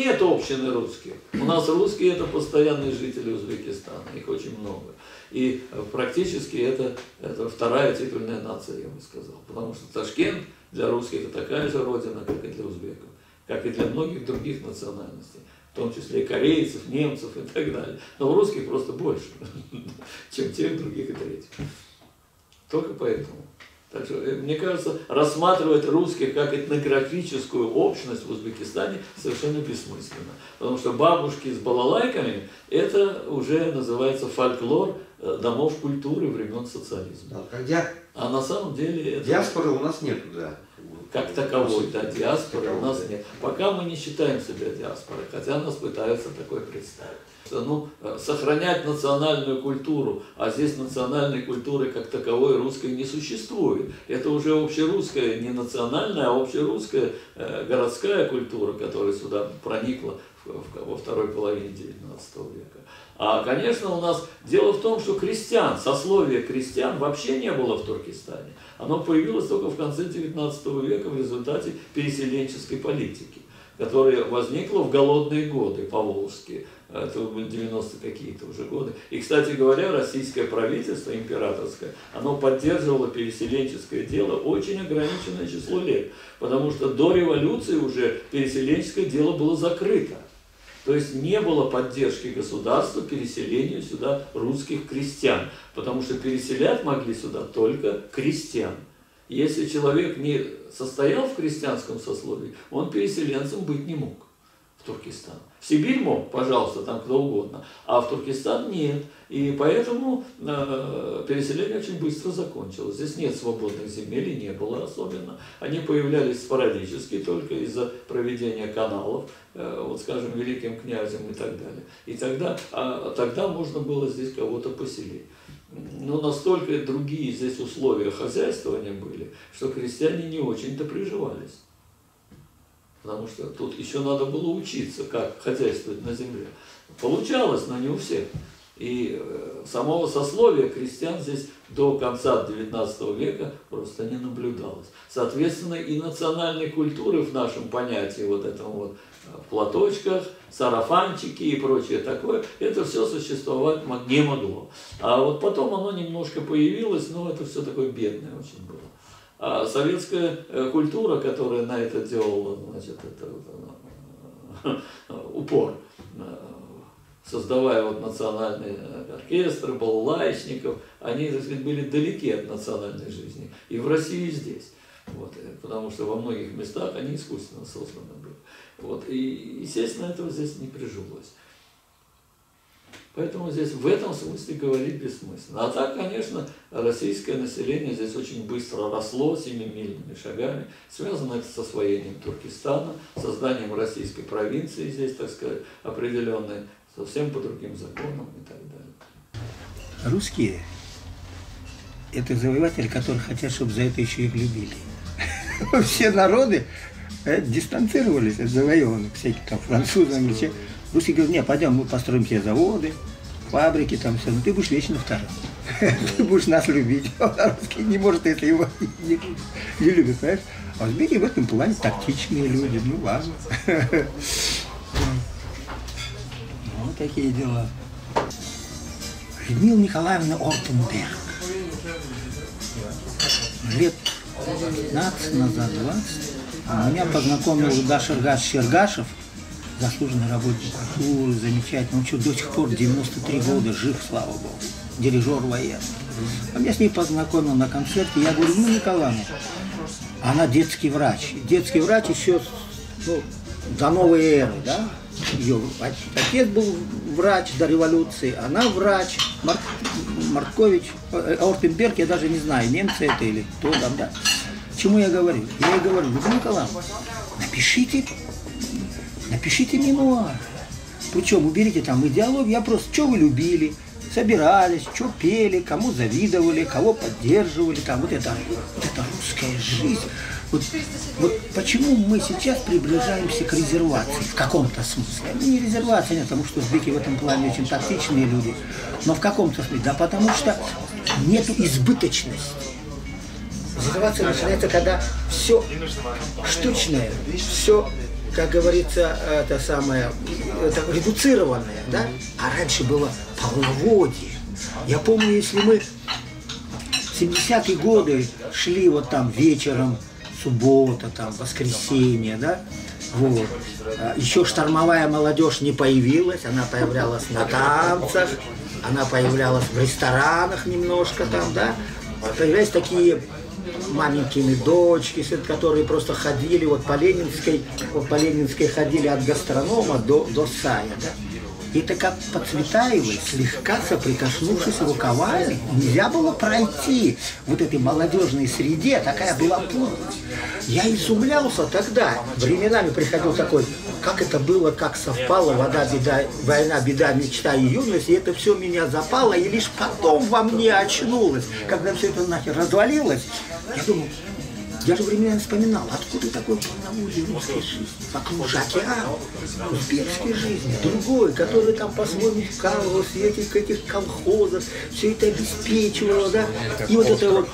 нет общины русских. У нас русские это постоянные жители Узбекистана, их очень много. И практически это, это вторая титульная нация, я бы сказал. Потому что Ташкент для русских это такая же родина, как и для узбеков, как и для многих других национальностей в том числе и корейцев, немцев и так далее. Но у русских просто больше, чем тех, других и третьих. Только поэтому. Так что, э, мне кажется, рассматривать русских как этнографическую общность в Узбекистане совершенно бессмысленно. Потому что бабушки с балалайками – это уже называется фольклор э, домов культуры времен социализма. Да, а на самом деле это... Диаспоры у нас нет, да как таковой, да, диаспоры у нас нет. Пока мы не считаем себя диаспорой, хотя нас пытаются такое представить. Ну, сохранять национальную культуру, а здесь национальной культуры как таковой русской не существует. Это уже общерусская, не национальная, а общерусская э, городская культура, которая сюда проникла во второй половине XIX века. А, конечно, у нас дело в том, что крестьян, сословие крестьян вообще не было в Туркестане. Оно появилось только в конце XIX века в результате переселенческой политики, которая возникла в голодные годы поволжские. Это были 90 какие-то уже годы. И, кстати говоря, российское правительство императорское, оно поддерживало переселенческое дело очень ограниченное число лет, потому что до революции уже переселенческое дело было закрыто. То есть не было поддержки государства переселению сюда русских крестьян, потому что переселять могли сюда только крестьян. Если человек не состоял в крестьянском сословии, он переселенцем быть не мог в Туркестан. В Сибирь мог, пожалуйста, там кто угодно, а в Туркестан нет. И поэтому э, переселение очень быстро закончилось. Здесь нет свободных земель, и не было особенно. Они появлялись спорадически только из-за проведения каналов, э, вот скажем, великим князем и так далее. И тогда, а, тогда можно было здесь кого-то поселить. Но настолько другие здесь условия хозяйствования были, что крестьяне не очень-то приживались. Потому что тут еще надо было учиться, как хозяйствовать на земле. Получалось, но не у всех. И э, самого сословия крестьян здесь до конца XIX века просто не наблюдалось. Соответственно, и национальной культуры в нашем понятии, вот этом вот в платочках, сарафанчики и прочее такое, это все существовать не могло. А вот потом оно немножко появилось, но это все такое бедное очень было. А советская э, культура, которая на это делала, значит, это, это упор, э, создавая вот национальные оркестры, балалайчников, они, так сказать, были далеки от национальной жизни. И в России и здесь. Вот, э, потому что во многих местах они искусственно созданы были. Вот, и, естественно, этого здесь не прижилось. Поэтому здесь в этом смысле говорить бессмысленно. А так, конечно, российское население здесь очень быстро росло семимильными шагами. Связано это с освоением Туркестана, созданием российской провинции здесь, так сказать, определенной, совсем по другим законам и так далее. Русские – это завоеватели, которые хотят, чтобы за это еще их любили. Все народы дистанцировались от завоеванных, всяких там французы, англичане. Русские говорят, не, пойдем, мы построим тебе заводы, фабрики, там все, ты будешь вечно вторым. Ты будешь нас любить. А русский не может, если его не, не любит, понимаешь? А узбеки в этом плане тактичные люди, ну ладно. Вот такие дела. Людмила Николаевна Ортенберг. Лет 15 назад, 20, меня познакомил Дашергаш Шергашев – заслуженный работник культуры, замечательный. Он что, до сих пор 93 года жив, слава богу. Дирижер военный. А меня с ней познакомил на концерте. Я говорю, ну, Николаевна, она детский врач. Детский врач еще ну, до новой эры, да? Ее отец был врач до революции, она врач, Марк, Маркович, э, Ортенберг, я даже не знаю, немцы это или кто там, да. Чему я говорю? Я ей говорю, Людмила Николаевна, напишите Напишите мемуар. Причем уберите там идеологию, а просто, что вы любили, собирались, что пели, кому завидовали, кого поддерживали, там вот это, вот это русская жизнь. Вот, вот почему мы сейчас приближаемся к резервации в каком-то смысле? Ну, не резервация, нет, потому что узбеки в этом плане очень тактичные люди, но в каком-то смысле, да потому что нет избыточности. Резервация начинается, когда все штучное, все как говорится, это самое, это редуцированное, да? А раньше было полноводие. Я помню, если мы в 70-е годы шли вот там вечером, суббота, там, воскресенье, да, вот. А Еще штормовая молодежь не появилась, она появлялась на танцах, она появлялась в ресторанах немножко там, да. Появлялись такие маленькими дочки, которые просто ходили вот по Ленинской, вот по Ленинской ходили от гастронома до, до Сая, да. Это как по Цветаевой, слегка соприкоснувшись рукавами, нельзя было пройти вот этой молодежной среде, такая была плотность. Я изумлялся тогда, временами приходил такой, как это было, как совпало, вода, беда, война, беда, мечта и юность, и это все меня запало, и лишь потом во мне очнулось, когда все это нахер развалилось, я думаю, я же временами вспоминал, откуда такой полноводие русской жизни? Же океан, узбекской жизни, другой, который там по-своему вкалывался, этих, этих колхозов, все это обеспечивало, да, и вот это вот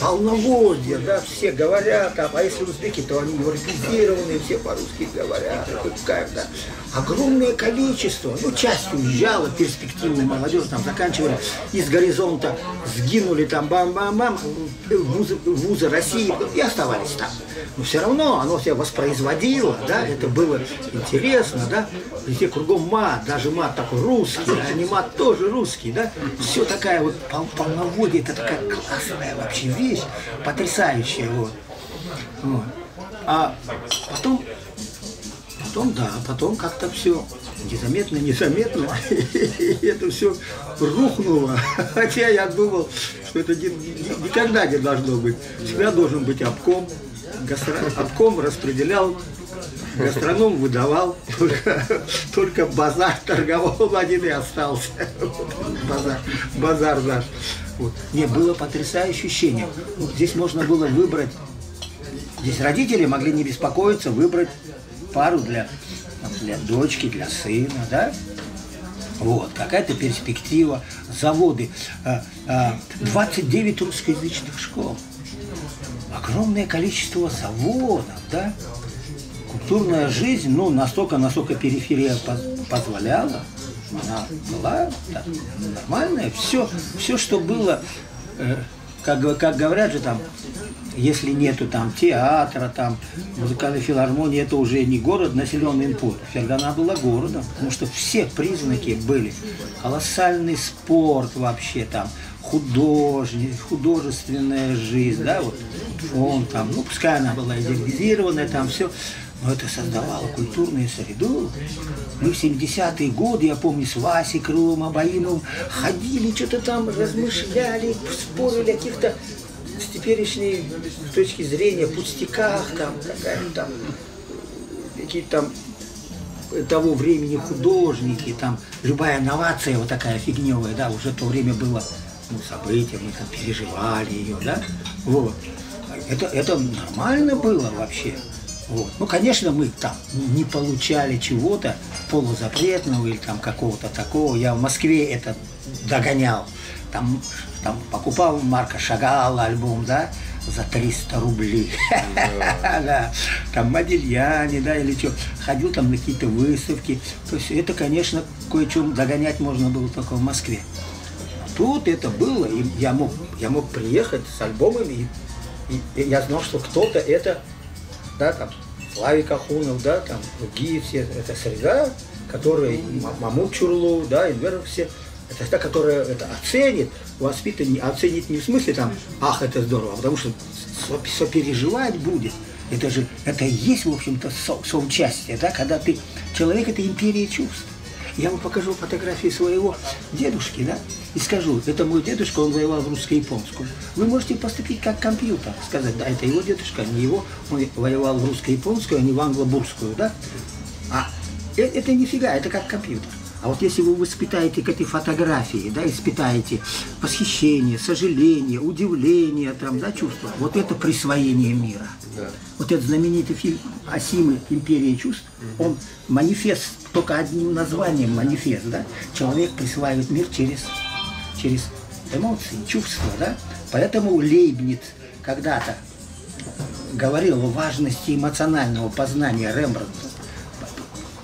полноводие, да, все говорят там, а если узбеки, то они европезированные, все по-русски говорят, кайф, да. Огромное количество, ну, часть уезжала, перспективная молодежь, там, заканчивали из горизонта, сгинули там, бам-бам-бам, вузы, вузы России, и оставались там. Но все равно оно себя воспроизводило, да, это было интересно, да, везде кругом мат, даже мат такой русский, а не мат тоже русский, да, все такая вот пол полноводие, это такая классная вообще вещь, потрясающая, вот. вот. А потом, потом, да, потом как-то все незаметно, незаметно, это все рухнуло. Хотя я думал, что это никогда не должно быть. Всегда должен быть обком. Обком распределял, гастроном выдавал, только, только базар торговал один и остался. Базар, базар наш. Вот. Не, было потрясающее ощущение. Вот здесь можно было выбрать, здесь родители могли не беспокоиться, выбрать пару для, для дочки, для сына, да? Вот, какая-то перспектива, заводы, 29 русскоязычных школ, огромное количество заводов, да, культурная жизнь, ну, настолько, насколько периферия позволяла, она была да, нормальная, все, все, что было, э, как, как говорят же там, если нету там театра, там музыкальной филармонии, это уже не город, населенный пункт. Фергана была городом, потому что все признаки были. Колоссальный спорт вообще там, художник, художественная жизнь, да, вот фон там, ну, пускай она была идеализированная, там все, но это создавало культурную среду. Мы в 70-е годы, я помню, с Васей Крылом, Абаиновым ходили, что-то там размышляли, спорили о каких-то с теперешней точки зрения пустяках, там, какая-то там, какие-то там того времени художники, там, любая новация вот такая фигневая, да, уже то время было ну, событие, мы там переживали ее, да, вот. Это, это нормально было вообще. Вот. Ну, конечно, мы там не получали чего-то полузапретного или там какого-то такого. Я в Москве это догонял. Там, там покупал Марка Шагала альбом, да, за 300 рублей. Да. Там Модельяне, да, или что. Ходил там на какие-то выставки. То есть это, конечно, кое-что догонять можно было только в Москве. Тут это было, и я мог, я мог приехать с альбомами, и, и я знал, что кто-то это, да, там, Славик Ахунов, да, там, другие все, это среда, которые, Мамук Чурлу, да, Инверов все, это та, которая это оценит, воспитанник оценит не в смысле там, ах, это здорово, а потому что сопереживать будет. Это же, это и есть, в общем-то, со, соучастие, да, когда ты, человек – это империя чувств. Я вам покажу фотографии своего дедушки, да, и скажу, это мой дедушка, он воевал в русско-японскую. Вы можете поступить как компьютер, сказать, да, это его дедушка, а не его, он воевал в русско-японскую, а не в англо-бурскую, да. А э, это нифига, это как компьютер. А вот если вы воспитаете к этой фотографии, да, испытаете восхищение, сожаление, удивление, там, да, чувства, вот это присвоение мира. Да. Вот этот знаменитый фильм Асимы «Империя чувств», он манифест, только одним названием манифест, да, человек присваивает мир через, через эмоции, чувства, да. Поэтому Лейбниц когда-то говорил о важности эмоционального познания Рембрандта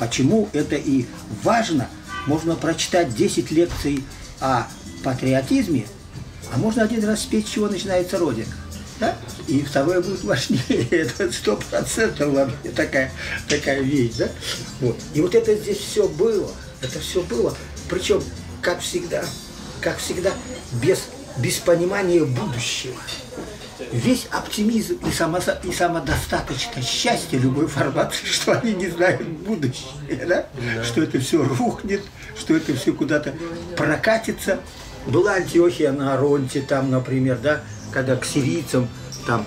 почему это и важно, можно прочитать 10 лекций о патриотизме, а можно один раз спеть, с чего начинается Родина. Да? И второе будет важнее. Это сто процентов вообще такая, такая вещь. Да? Вот. И вот это здесь все было. Это все было. Причем, как всегда, как всегда, без, без понимания будущего. Весь оптимизм и, само, и самодостаточность счастья любой формации, что они не знают будущее, да? Да. что это все рухнет, что это все куда-то прокатится. Была Антиохия на Аронте, там, например, да, когда к сирийцам там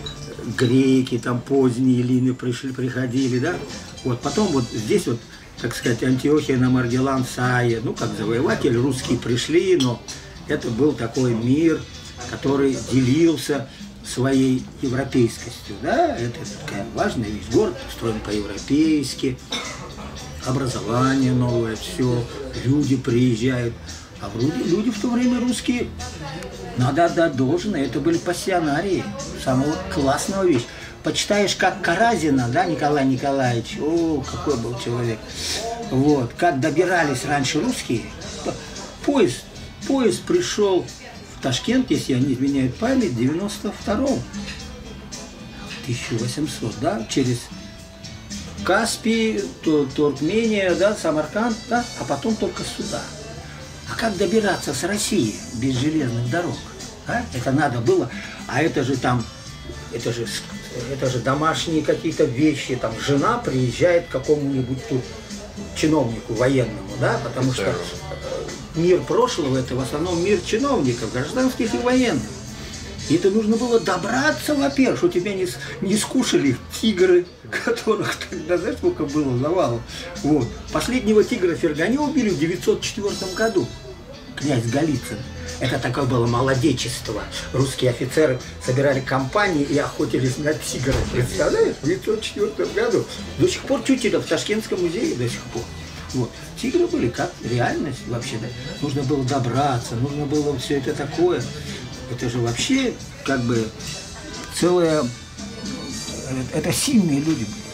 греки, там поздние лины пришли, приходили, да. Вот потом вот здесь вот, так сказать, Антиохия на Маргелан, Сая, ну, как завоеватели русские пришли, но это был такой мир, который делился своей европейскостью, да, это такая важная вещь. Город устроен по-европейски, образование новое, все, люди приезжают. А люди в то время русские, надо отдать должное, это были пассионарии, самого классного вещь. Почитаешь, как Каразина, да, Николай Николаевич, о, какой был человек. Вот, как добирались раньше русские, поезд, поезд пришел Ташкент, если я не изменяю память, в 92-м, 1800, да, через Каспий, Туркмения, да, Самарканд, да, а потом только сюда. А как добираться с России без железных дорог? А? Это надо было. А это же там, это же, это же домашние какие-то вещи. Там жена приезжает к какому-нибудь тут чиновнику военному, да, потому что э, мир прошлого это в основном мир чиновников, гражданских и военных. И это нужно было добраться, во-первых, что тебя не, не скушали тигры, которых тогда, знаешь, сколько было завалов. Вот. Последнего тигра Фергане убили в 904 году, князь Голицын. Это такое было молодечество. Русские офицеры собирали компании и охотились на тигров. Представляешь? В 1904 году. До сих пор чутили в Ташкентском музее до сих пор. Вот. Тигры были как реальность вообще. Да? Нужно было добраться, нужно было все это такое. Это же вообще как бы целое... Это сильные люди были.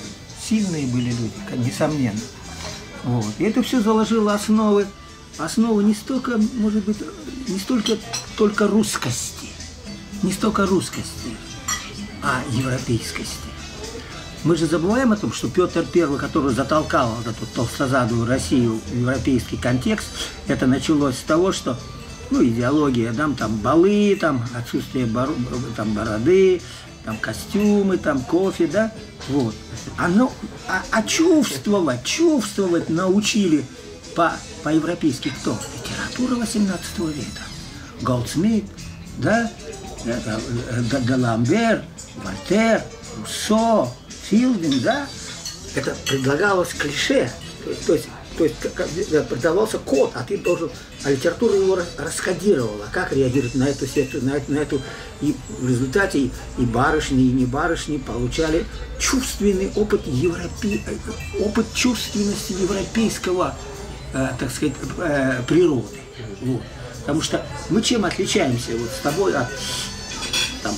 Сильные были люди, несомненно. Вот. И это все заложило основы, основы не столько, может быть, не столько только русскости, не столько русскости, а европейскости. Мы же забываем о том, что Петр I, который затолкал вот эту толстозадую Россию в европейский контекст, это началось с того, что ну, идеология, там, там балы, там, отсутствие бор, там, бороды, там, костюмы, там, кофе, да, вот. Оно, а, а чувствовать, чувствовать научили по, по-европейски кто? Литература 18 века. Голдсмит, да, это, э, Галамбер, Вольтер, Руссо, Филдинг, да, это предлагалось клише, то, есть то есть продавался код, а ты должен, а литература его раскодировала, как реагировать на эту сету, на, на эту, и в результате и, и барышни, и не барышни получали чувственный опыт европе, опыт чувственности европейского, э, так сказать, э, природы. Вот. Потому что мы чем отличаемся вот с тобой от там,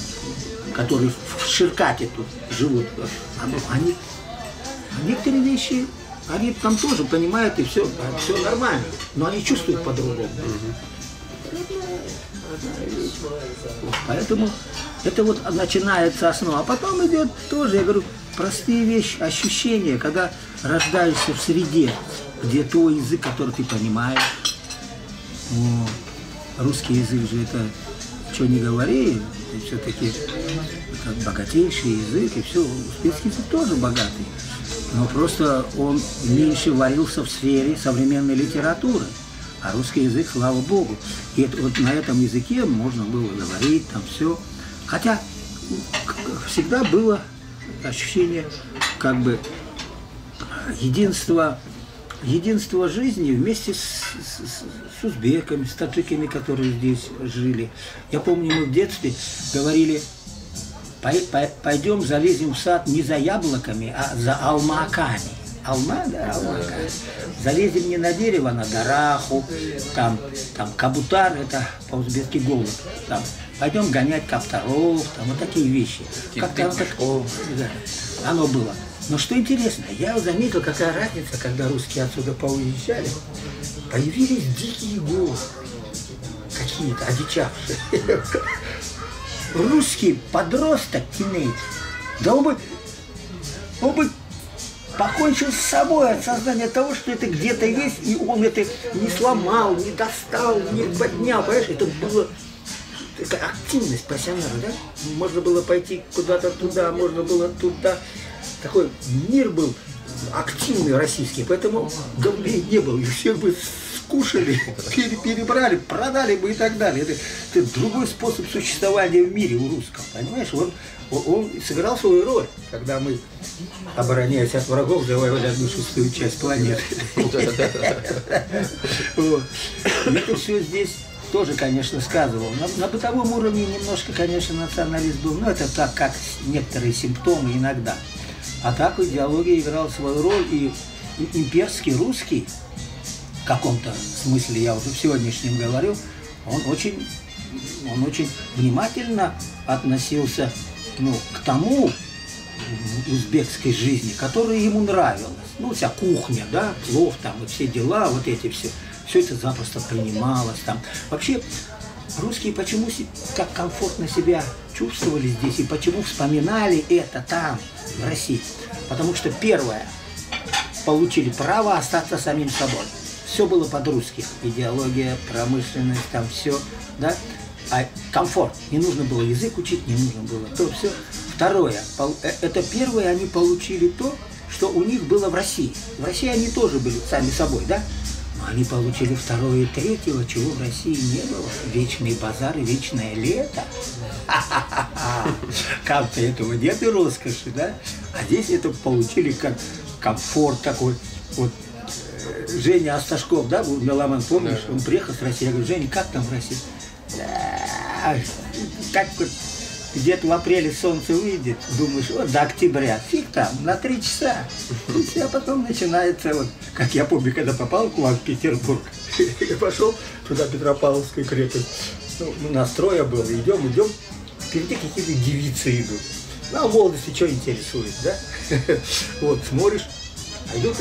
которые в Ширкате тут живут, они, некоторые вещи они там тоже понимают, и все, все нормально. Но они чувствуют по-другому. Поэтому это вот начинается основа. А потом идет тоже, я говорю, простые вещи, ощущения, когда рождаешься в среде, где твой язык, который ты понимаешь. Вот. Русский язык же это, что не говори, все-таки богатейший язык, и все, узбекский язык тоже богатый но просто он меньше варился в сфере современной литературы. А русский язык, слава богу. И это, вот на этом языке можно было говорить, там все. Хотя всегда было ощущение как бы единства, единства жизни вместе с, с, с узбеками, с таджиками, которые здесь жили. Я помню, мы в детстве говорили пойдем залезем в сад не за яблоками, а за алмаками. Алма, да, алмака. Залезем не на дерево, а на дараху, там, там кабутар, это по-узбекски голубь. Там пойдем гонять копторов, там вот такие вещи. Как-то вот да, оно было. Но что интересно, я заметил, какая разница, когда русские отсюда поуезжали, появились дикие горы, какие-то одичавшие. Русский подросток, тинейджер, да он бы, он бы покончил с собой от сознания того, что это где-то есть, и он это не сломал, не достал, не поднял, понимаешь, это было это активность профессионала, да? Можно было пойти куда-то туда, можно было туда. Такой мир был активный российский, поэтому голубей не было, и всех бы скушали, пере, перебрали, продали бы и так далее. Это, это другой способ существования в мире у русского, понимаешь? Он, он сыграл свою роль, когда мы, обороняясь от врагов, завоевали одну шестую часть планеты. Это все здесь тоже, конечно, сказывал. На, на бытовом уровне немножко, конечно, национализм был, но это так, как некоторые симптомы иногда. А так идеология играла свою роль, и, имперский русский, в каком-то смысле, я уже в сегодняшнем говорю, он очень, он очень внимательно относился ну, к тому узбекской жизни, которая ему нравилась. Ну, вся кухня, да, плов там и все дела, вот эти все все это запросто принималось там. Вообще, русские почему как комфортно себя чувствовали здесь и почему вспоминали это там, в России? Потому что первое, получили право остаться самим собой. Все было под-русски. Идеология, промышленность, там все, да? А комфорт. Не нужно было язык учить, не нужно было то, все. Второе, э, это первое, они получили то, что у них было в России. В России они тоже были сами собой, да? Они получили второе и третьего, чего в России не было. Вечный базар и вечное лето. Как-то этого нет и роскоши, да? А здесь это получили как комфорт такой. Вот э, Женя Асташков, да, был меломан, помнишь? Он приехал с России. Я говорю, Женя, как там в России? Как вот где-то в апреле солнце выйдет, думаешь, вот до октября, фиг там, на три часа. И все, а потом начинается, вот, как я помню, когда попал к вам в Петербург, я пошел туда, Петропавловская крепость, ну, настроя было, идем, идем, впереди какие-то девицы идут. Ну, а молодости что интересует, да? Вот, смотришь, а идут,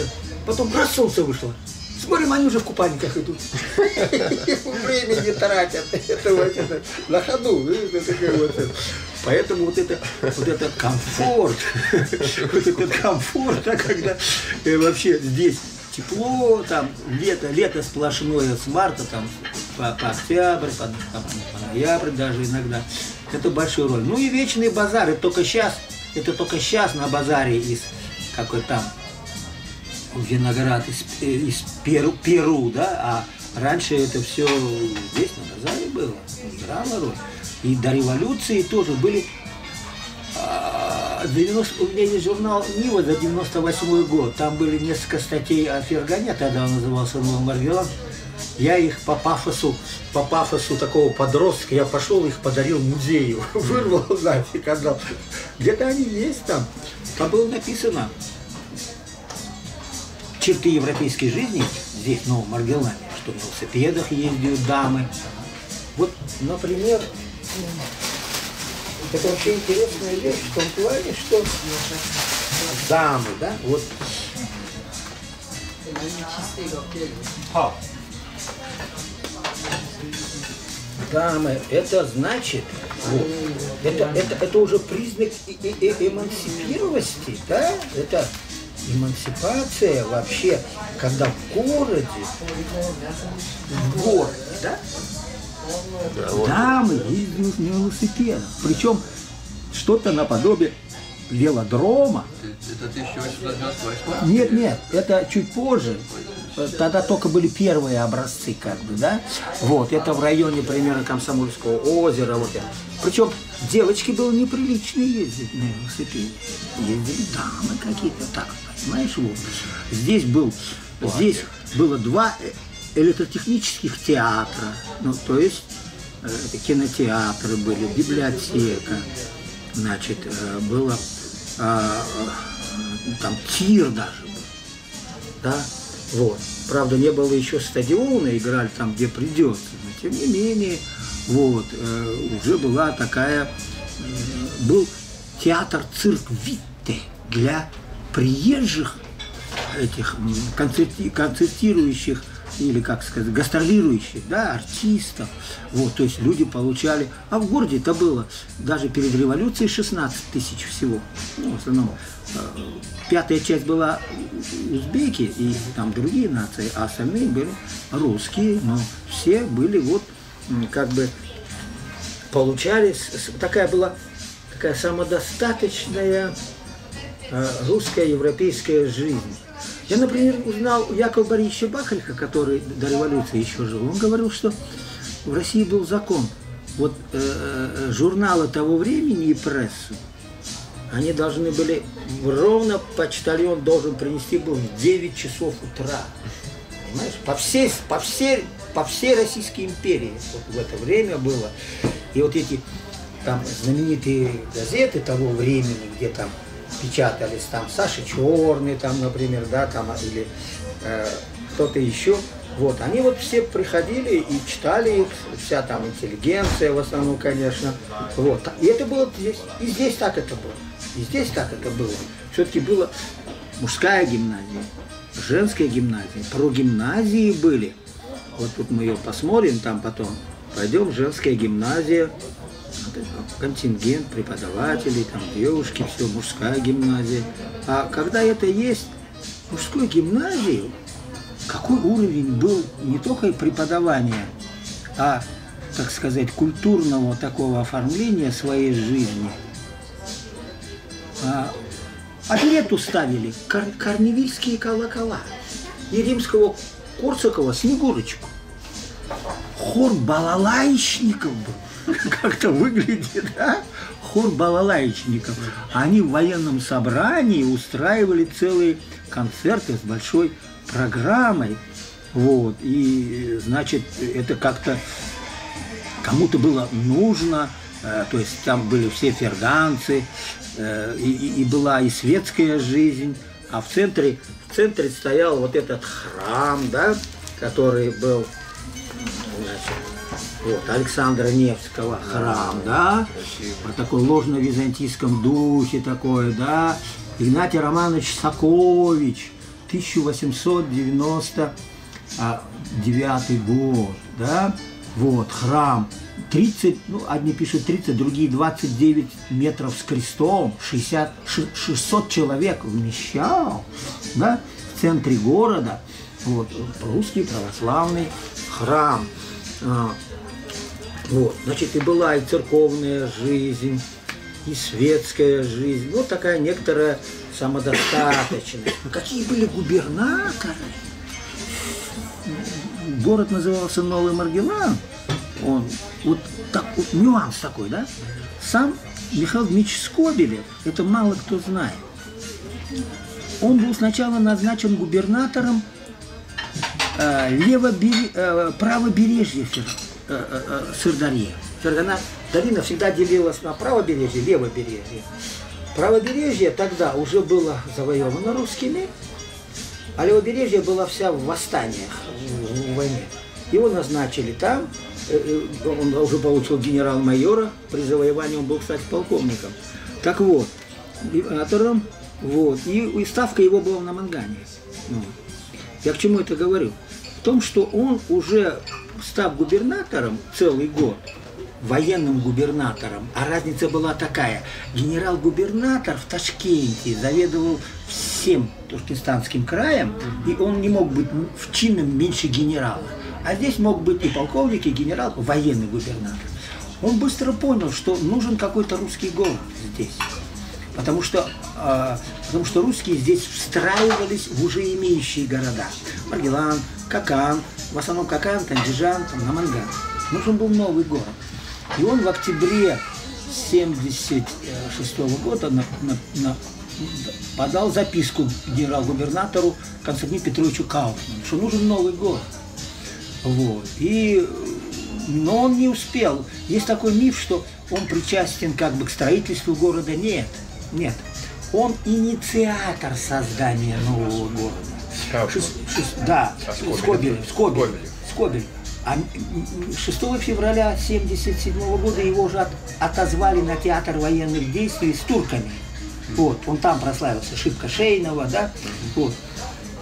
потом раз солнце вышло, Смотрим, они уже в купальниках идут. Время не тратят. Это вообще на ходу. Поэтому вот это, вот этот комфорт, вот этот комфорт, когда э, вообще здесь тепло, там лето, лето сплошное с марта там по, по октябрь, по, по, по ноябрь даже иногда. Это большую роль. Ну и вечный базар, это только сейчас, это только сейчас на базаре из какой там виноград из, из Перу, Перу, да, а раньше это все здесь, на базаре было, играло роль. И до революции тоже были 90, а, у меня есть журнал «Нива» за 98 год. Там были несколько статей о Фергане, тогда он назывался «Новым Маргелан». Я их по пафосу, по пафосу такого подростка, я пошел их подарил музею, вырвал нафиг, отдал. Где-то они есть там. Там было написано, черты европейской жизни здесь, в Новом Маргелане, что на велосипедах ездят дамы. Вот, например, это вообще интересная вещь в том плане, что дамы, да, вот дамы, это значит, вот, это, это, это уже признак э -э эмансипированности, да, это эмансипация вообще, когда в городе, в городе, да, дамы ездят на велосипедах. Причем что-то наподобие велодрома. Это 1898? Нет, нет, это чуть позже. Тогда только были первые образцы, как бы, да? Вот, это в районе примерно Комсомольского озера. Вот. Причем девочки было неприлично ездить на велосипеде. Ездили дамы какие-то так, понимаешь, вот. Здесь был, здесь было два электротехнических театра, ну, то есть э, кинотеатры были, библиотека, значит, э, было э, там тир даже был, да, Вот. Правда, не было еще стадиона, играли там, где придется. Но тем не менее, вот, э, уже была такая, э, был театр цирк Витте для приезжих этих концерти- концертирующих или, как сказать, гастролирующих, да, артистов. Вот, то есть люди получали... А в городе это было даже перед революцией 16 тысяч всего. Ну, в основном э, пятая часть была узбеки и там другие нации, а остальные были русские, но все были вот как бы получали, с- с- такая была такая самодостаточная э, русская европейская жизнь. Я, например, узнал Якова Борисовича Бахальха, который до революции еще жил, он говорил, что в России был закон. Вот э, э, журналы того времени и прессу, они должны были, ровно почтальон должен принести был в 9 часов утра. Понимаешь? По всей, по всей, по всей Российской империи вот в это время было. И вот эти там знаменитые газеты того времени, где там печатались там Саша Черный, там, например, да, там, или э, кто-то еще. Вот, они вот все приходили и читали их, вся там интеллигенция в основном, конечно. Вот, и это было здесь, и здесь так это было, и здесь так это было. Все-таки была мужская гимназия, женская гимназия, про гимназии были. Вот тут мы ее посмотрим там потом. Пойдем, женская гимназия, контингент преподавателей, там девушки, все, мужская гимназия. А когда это есть, мужской гимназии, какой уровень был не только преподавания, а, так сказать, культурного такого оформления своей жизни. А, оперетту ставили кор- корневильские колокола и римского Корсакова «Снегурочку». Хор балалайчников был. Как-то выглядит, да? Хор балалайчников. Они в военном собрании устраивали целые концерты с большой программой. Вот. И, значит, это как-то кому-то было нужно, э, то есть там были все ферганцы, э, и- и была и светская жизнь, а в центре, в центре стоял вот этот храм, да, который был значит, вот, Александра Невского храм, да, в такой ложно-византийском духе такой, да, Игнатий Романович Сокович, 1899 год, да, вот, храм, 30, ну, одни пишут 30, другие 29 метров с крестом, 60, ши- 600 человек вмещал, да, в центре города, вот, русский православный храм. А, вот, значит, и была и церковная жизнь, и светская жизнь, вот такая некоторая самодостаточность. Но какие были губернаторы? Город назывался Новый Маргелан. Он, вот, так, вот нюанс такой, да? Сам Михаил Дмитриевич Скобелев, это мало кто знает. Он был сначала назначен губернатором э, левобере- э, правобережья Фер- э, э, э, Сырдарья. Долина всегда делилась на правобережье левобережье. Правобережье тогда уже было завоевано русскими, а левобережье было вся в восстаниях, в, в войне. Его назначили там, он уже получил генерал-майора, при завоевании он был, кстати, полковником. Так вот, губернатором, вот, и, и ставка его была на Мангане. Вот. Я к чему это говорю? В том, что он уже, став губернатором целый год, военным губернатором, а разница была такая. Генерал-губернатор в Ташкенте заведовал всем Туркестанским краем, и он не мог быть в чинном меньше генерала. А здесь мог быть и полковник, и генерал, военный губернатор. Он быстро понял, что нужен какой-то русский город здесь. Потому что, э, потому что русские здесь встраивались в уже имеющие города. Маргелан, Какан, в основном Какан, Тандижан, там, Наманган. Нужен был новый город. И он в октябре 76 года на- на- на- подал записку генерал-губернатору Константину Петровичу Кауфману, что нужен новый город. Вот. И, но он не успел. Есть такой миф, что он причастен как бы к строительству города. Нет, нет. Он инициатор создания нового города. Шест- шест- да, А Скобелев? Скобелев, Скобелев. А м, м, 6 февраля 1977 года его уже от- отозвали на театр военных действий с турками. Вот, он там прославился, Шибка Шейнова, да, вот.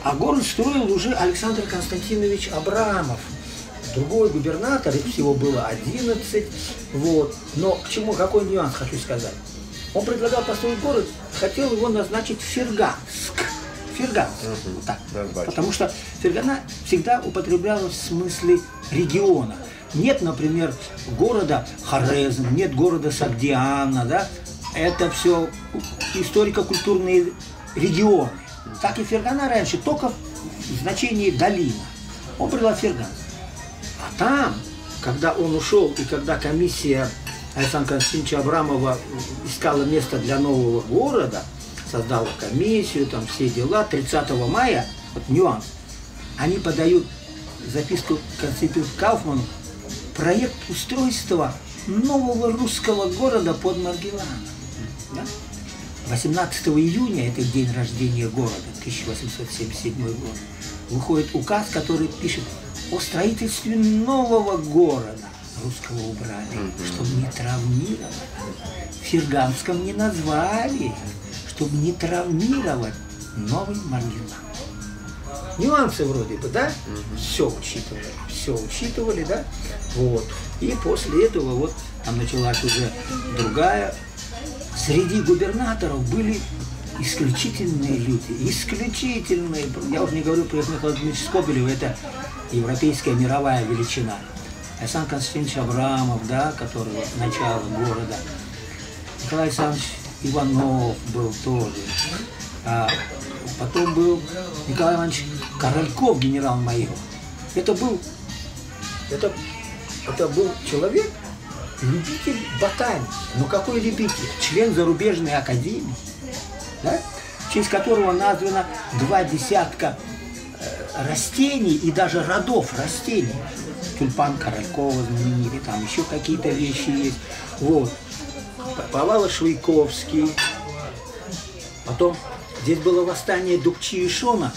А город строил уже Александр Константинович Абрамов. Другой губернатор, их всего было 11, вот. Но к чему, какой нюанс хочу сказать. Он предлагал построить город, хотел его назначить Ферганск. Ферганск, вот так. Потому что Фергана всегда употреблялась в смысле региона. Нет, например, города Хорезм, нет города Сагдиана, да? Это все историко-культурные регионы. Так и Фергана раньше, только в значении долина. Он предлагал Ферганск. А там, когда он ушел и когда комиссия Александра Константиновича Абрамова искала место для нового города, создала комиссию, там все дела, 30 мая, вот нюанс, они подают записку Константину Кауфману, проект устройства нового русского города под Маргеланом. Да? 18 июня, это день рождения города, 1877 год, выходит указ, который пишет о строительстве нового города. Русского убрали, чтобы не травмировать. В Ферганском не назвали, чтобы не травмировать новый Маргелан. Нюансы вроде бы, да? Все учитывали, все учитывали, да? Вот. И после этого вот там началась уже другая. Среди губернаторов были исключительные люди, исключительные. Я уже не говорю про Михаила Дмитриевича Скобелева, это европейская мировая величина. Александр Константинович Абрамов, да, который вот начало города. Николай Александрович Иванов был тоже. А потом был Николай Иванович Корольков, генерал-майор. Это был, это, это был человек, любитель ботаники. Ну какой любитель? Член зарубежной академии, да? в честь которого названо два десятка э, растений и даже родов растений. Тюльпан Королькова знаменитый, там еще какие-то вещи есть. Вот. Павла Швейковский. Потом здесь было восстание Дукчи и Шона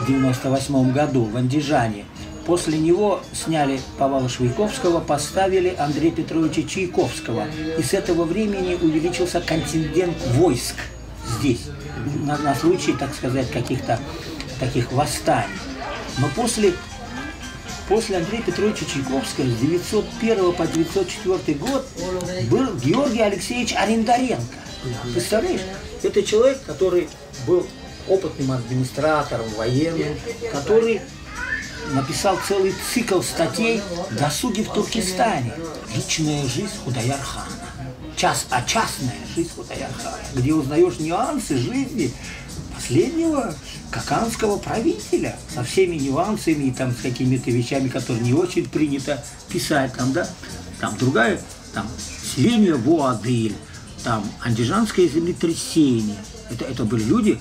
в 98 году в Андижане. После него сняли Павла Швейковского, поставили Андрея Петровича Чайковского. И с этого времени увеличился контингент войск здесь, на, на случай, так сказать, каких-то таких восстаний. Но после После Андрея Петровича Чайковского с 901 по 904 год был Георгий Алексеевич Арендаренко. Представляешь? Это человек, который был опытным администратором, военным, который написал целый цикл статей «Досуги в Туркестане. Личная жизнь Худаяр-хана». Час, а частная жизнь Худаяр-хана, где узнаешь нюансы жизни последнего каканского правителя со всеми нюансами и там с какими-то вещами, которые не очень принято писать там, да, там другая, там селение Буадыль, там андижанское землетрясение. Это, это были люди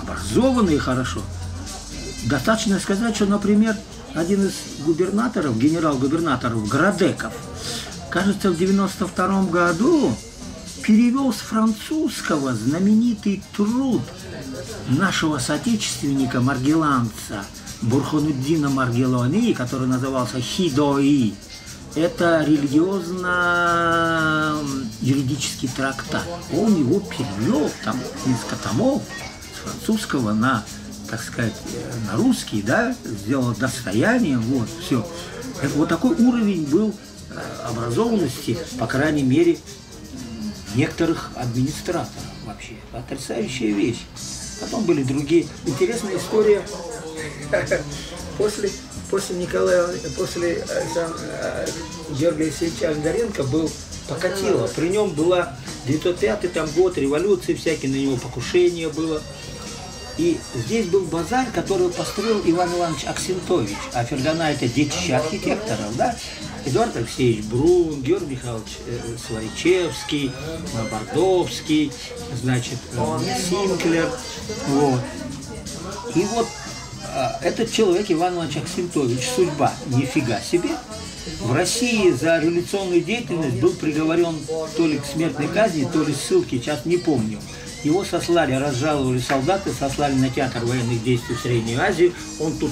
образованные хорошо. Достаточно сказать, что, например, один из губернаторов, генерал-губернаторов Градеков, кажется, в 92 году перевел с французского знаменитый труд нашего соотечественника Маргеланца Бурхануддина Маргелони, который назывался Хидои. Это религиозно-юридический трактат. Он его перевел, там несколько томов, с французского на, так сказать, на русский, да, сделал достоянием, вот, все. Вот такой уровень был э, образованности, по крайней мере, некоторых администраторов вообще. Потрясающая вещь. Потом были другие. Интересная история. После, после Николая, после э, Георгия Алексеевича Ангаренко был Покатило. При нем была 905 там год, революции всякие, на него покушение было. И здесь был базар, который построил Иван Иванович Аксентович. А Фергана это детище архитекторов, да? Эдуард Алексеевич Брун, Георгий Михайлович э, Сваричевский, э, Бордовский, значит, э, Синклер. Вот. И вот а, этот человек, Иван Иванович Аксентович, судьба, нифига себе. В России за революционную деятельность был приговорен то ли к смертной казни, то ли ссылке, сейчас не помню. Его сослали, разжаловали солдаты, сослали на театр военных действий в Среднюю Азию. Он тут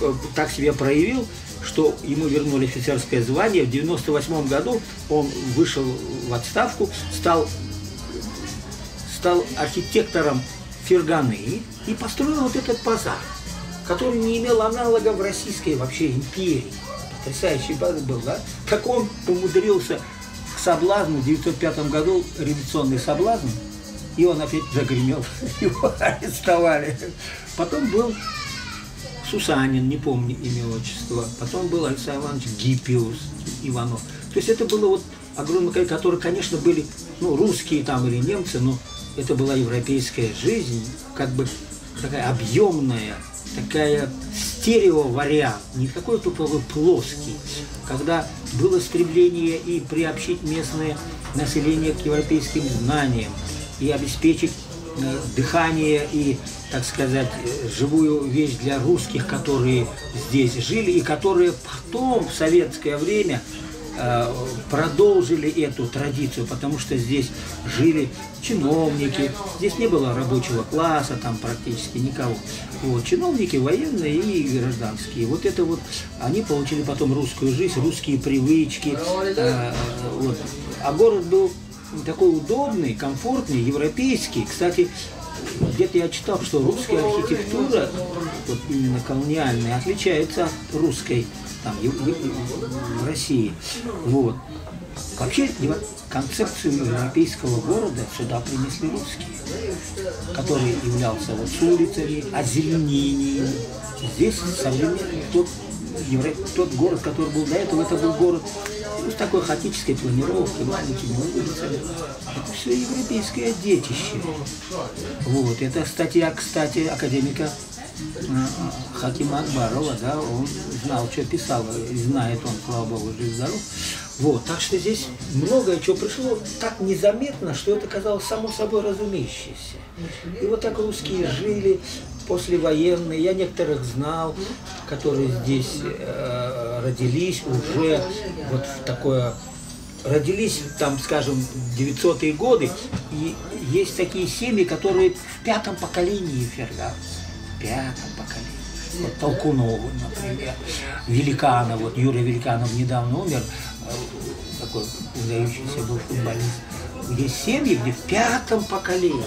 э, так себя проявил, что ему вернули офицерское звание. В 98 году он вышел в отставку, стал, стал архитектором Ферганы и построил вот этот базар, который не имел аналога в российской вообще империи. Потрясающий базар был, да? Так он умудрился к соблазну в 1905 году, революционный соблазн, и он опять загремел, его арестовали. Потом был Сусанин, не помню имя отчество. Потом был Александр Иванович Гиппиус Иванов. То есть это было вот огромное количество, которые, конечно, были ну, русские там или немцы, но это была европейская жизнь, как бы такая объемная, такая стереовариант, не такой туповой плоский, когда было стремление и приобщить местное население к европейским знаниям, и обеспечить э, дыхание и, так сказать, э, живую вещь для русских, которые здесь жили и которые потом в советское время э, продолжили эту традицию, потому что здесь жили чиновники, здесь не было рабочего класса, там практически никого. Вот, чиновники военные и гражданские. Вот это вот, они получили потом русскую жизнь, русские привычки. Э, вот. А город был такой удобный, комфортный, европейский. Кстати, где-то я читал, что русская архитектура, вот именно колониальная, отличается от русской там, в России. Вот. Вообще концепцию европейского города сюда принесли русские, который являлся вот с улицами, озеленением. Здесь современный тот, тот город, который был до этого, это был город ну, с такой хаотической планировкой, маленькими улицами. Это все европейское детище. Вот. Это статья, кстати, академика а, Хакима Акбарова, да, он знал, что писал, знает он, слава богу, жив-здоров. Вот, так что здесь многое чего пришло так незаметно, что это казалось само собой разумеющееся. И вот так русские жили, послевоенные. Я некоторых знал, которые здесь э, родились уже вот в такое родились там, скажем, 900-е годы, и есть такие семьи, которые в пятом поколении ферга, в пятом поколении. Вот Толкунову, например, Великанов, вот Юрий Великанов недавно умер, э, такой выдающийся был футболист. Есть семьи, где в пятом поколении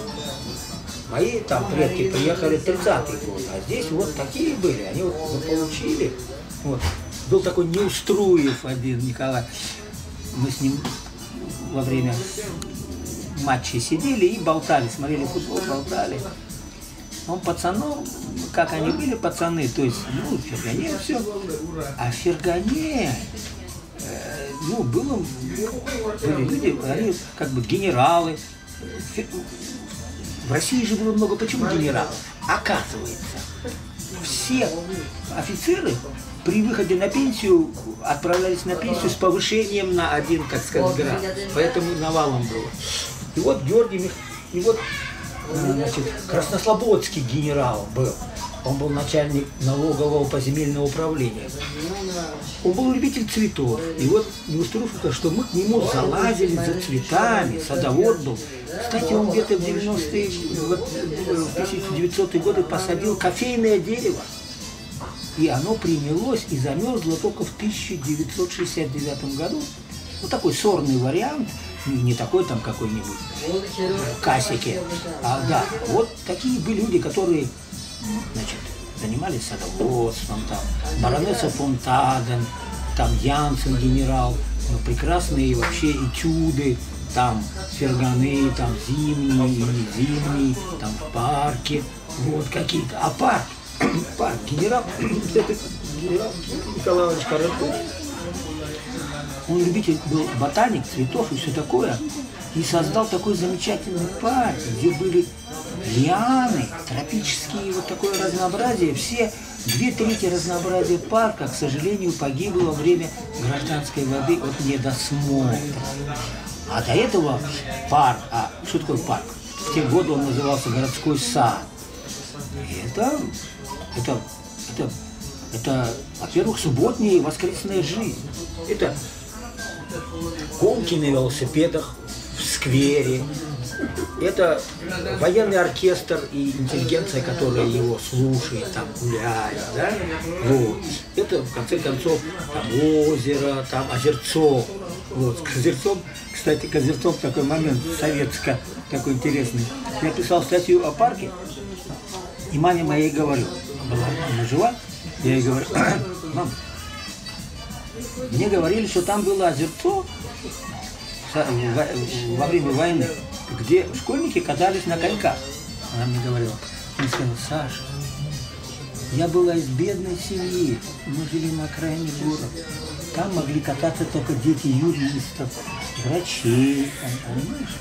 Мои там предки приехали в 30-й год, а здесь вот такие были, они вот заполучили. Вот. Был такой Неуструев один Николай. Мы с ним во время матчей сидели и болтали, смотрели футбол, болтали. Он пацаном, как они были пацаны, то есть, ну, Фергане все. А Фергане, э, ну, было, были люди, они как бы генералы, в России же было много почему генералов? Оказывается, все офицеры при выходе на пенсию отправлялись на пенсию с повышением на один, как сказать, град. Поэтому навалом было. И вот Георгий Мих... и вот значит, Краснослободский генерал был. Он был начальник налогового поземельного управления. Он был любитель цветов. И вот Неуструфовка, что мы к нему залазили за цветами, садовод был. Кстати, он где-то в 90-е, вот, в 1900-е годы посадил кофейное дерево. И оно принялось и замерзло только в 1969 году. Вот такой сорный вариант, не такой там какой-нибудь касики, а да, вот такие были люди, которые значит, занимались садоводством, там, баронесса фон Таден, там Янсен генерал, ну, прекрасные вообще этюды, там ферганы, там зимние не зимние, там в парке, вот какие-то. А парк, парк, генерал, генерал Николаевич Коротков, он любитель был ботаник, цветов и все такое, и создал такой замечательный парк, где были лианы, тропические, вот такое разнообразие. Все две трети разнообразия парка, к сожалению, погибло во время гражданской воды от недосмотра. А до этого парк, а что такое парк? В те годы он назывался городской сад. И это, это, это, это, во-первых, субботняя и воскресная жизнь. Это гонки на велосипедах в сквере, это военный оркестр и интеллигенция, которая его слушает, там гуляет, да, вот. Это, в конце концов, там озеро, там озерцо, вот, с озерцом, кстати, к озерцом такой момент советско, такой интересный. Я писал статью о парке, и маме моей говорю, была она жива, я ей говорю, мам, мне говорили, что там было озерцо во время войны, где школьники катались на коньках. Она мне говорила, она сказала, Саша, я была из бедной семьи, мы жили на окраине города. Там могли кататься только дети юристов, врачей, понимаешь.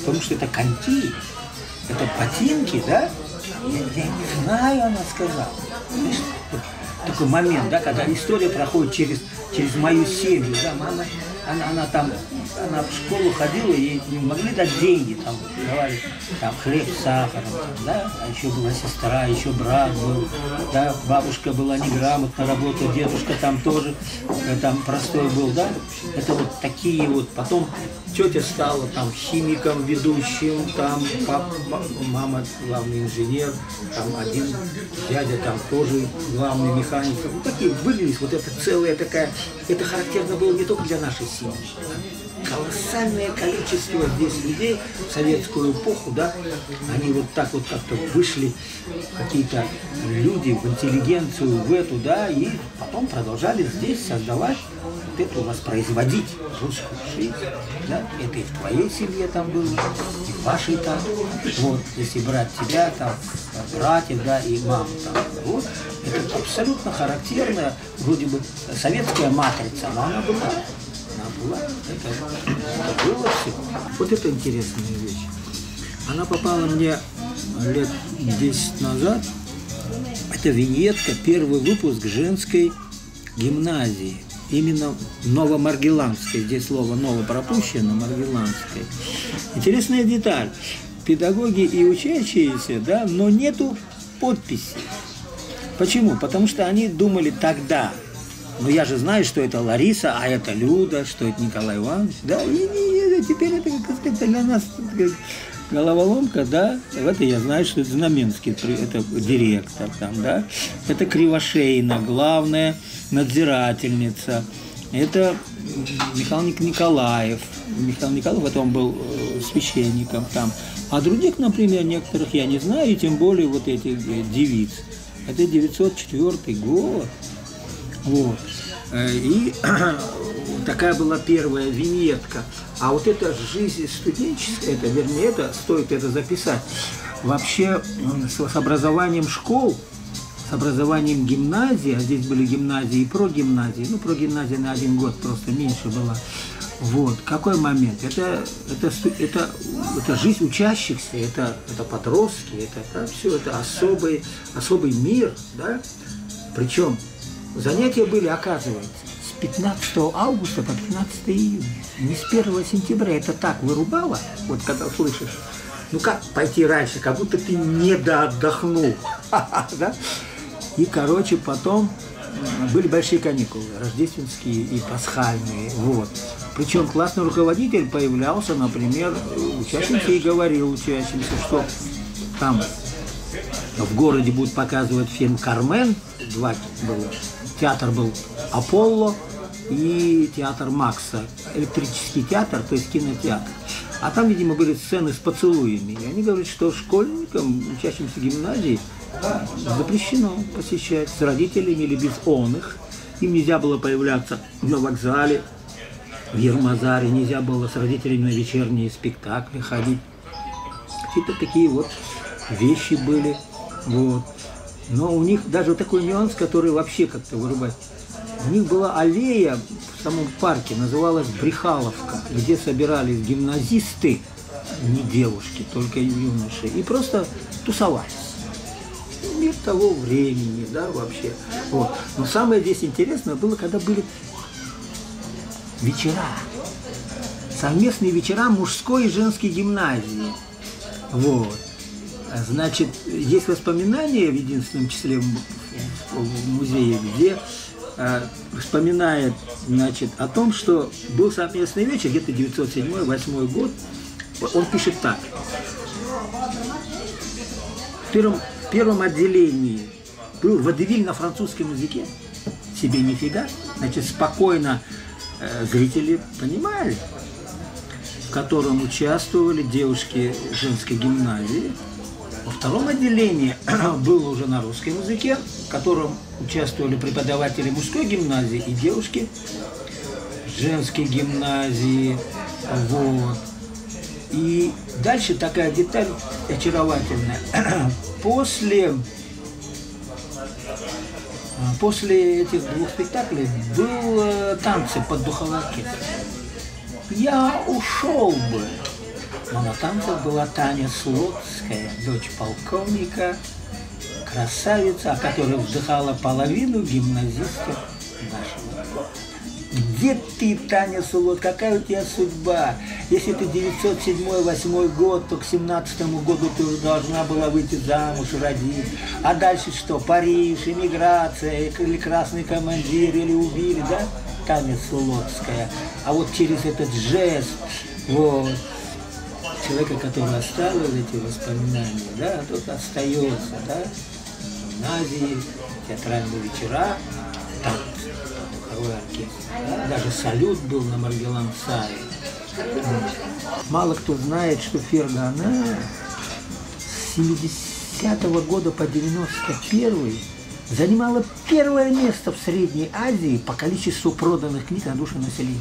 Потому что это коньки, это ботинки, да? Я, я не знаю, она сказала. Такой момент, да, когда история проходит через, через мою семью, да, мама она, она там, она в школу ходила, ей не могли дать деньги, там, давали там, хлеб с сахаром, там, да, а еще была сестра, еще брат был, да, бабушка была неграмотно работала, дедушка там тоже, э, там простой был, да, это вот такие вот, потом тетя стала там химиком ведущим, там пап, мама главный инженер, там один дядя там тоже главный механик, вот такие вылились, вот это целая такая, это характерно было не только для нашей колоссальное количество здесь людей в советскую эпоху, да, они вот так вот как-то вышли, какие-то люди в интеллигенцию, в эту, да, и потом продолжали здесь создавать вот эту, воспроизводить русскую жизнь, да, это и в твоей семье там было, и в вашей там, вот, если брать тебя, там, братьев, да, и маму там, вот, это абсолютно характерная, вроде бы, советская матрица, но она была была. Это, это было все. Вот это интересная вещь. Она попала мне лет 10 назад. Это виньетка, первый выпуск женской гимназии. Именно Новомаргеланской. Здесь слово «ново» пропущено, Маргеланской. Интересная деталь. Педагоги и учащиеся, да, но нету подписи. Почему? Потому что они думали тогда, но я же знаю, что это Лариса, а это Люда, что это Николай Иванович. Да, и, и, и теперь это, как сказать, для нас как, головоломка, да. Это я знаю, что это Знаменский, это директор там, да. Это Кривошейна, главная надзирательница. Это Михаил Николаев. Михаил Николаев потом был э, священником там. А других, например, некоторых я не знаю, и тем более вот этих э, девиц. Это 904 год. Вот. Э, и такая была первая виньетка. А вот эта жизнь студенческая, это, вернее, это, стоит это записать, вообще с образованием школ, с образованием гимназии, а здесь были гимназии и про гимназии, ну, про гимназии на один год просто меньше было. Вот, какой момент? Это, это, это, это жизнь учащихся, это, это подростки, это, это все, это особый, особый мир, да? Причем Занятия были, оказывается, с 15 августа по 15 июня. Не с 1 сентября. Это так вырубало, вот когда слышишь. Ну как пойти раньше, как будто ты не доотдохнул. да? И, короче, потом были большие каникулы, рождественские и пасхальные. Вот. Причем классный руководитель появлялся, например, учащимся и говорил учащимся, что там в городе будут показывать фильм «Кармен», два было, театр был Аполло и театр Макса, электрический театр, то есть кинотеатр. А там, видимо, были сцены с поцелуями. И они говорят, что школьникам, учащимся гимназии, запрещено посещать с родителями или без он их. Им нельзя было появляться на вокзале, в Ермазаре, нельзя было с родителями на вечерние спектакли ходить. Какие-то такие вот вещи были. Вот. Но у них даже такой нюанс, который вообще как-то вырубает. У них была аллея в самом парке, называлась Брехаловка, где собирались гимназисты, не девушки, только юноши, и просто тусовались. Мир того времени, да, вообще. Вот. Но самое здесь интересное было, когда были вечера. Совместные вечера мужской и женской гимназии. Вот. Значит, есть воспоминания в единственном числе в музее, где э, вспоминает значит, о том, что был совместный вечер, где-то 907-8 год, Он пишет так. В первом, в первом отделении был водевиль на французском языке. Себе нифига. Значит, спокойно э, зрители понимали, в котором участвовали девушки женской гимназии. Втором отделении было уже на русском языке, в котором участвовали преподаватели мужской гимназии и девушки женской гимназии. Вот. И дальше такая деталь очаровательная. После, после этих двух спектаклей был танцы под духовой. Я ушел бы, но на танцах была Таня Слотская, дочь полковника, красавица, о которой вздыхала половину гимназистов нашего. Где ты, Таня Сулот, какая у тебя судьба? Если ты 907-8 год, то к 17 году ты уже должна была выйти замуж, родить. А дальше что? Париж, эмиграция, или красный командир, или убили, да? Таня Сулотская. А вот через этот жест, вот, человека, который оставил эти воспоминания, да, тот остается, да, гимназии, театральные вечера, там духовой оркестр. Да? Даже салют был на Маргелан Саре. Мало кто знает, что Ферга, она с 70-го года по 91 занимала первое место в Средней Азии по количеству проданных книг на душу населения.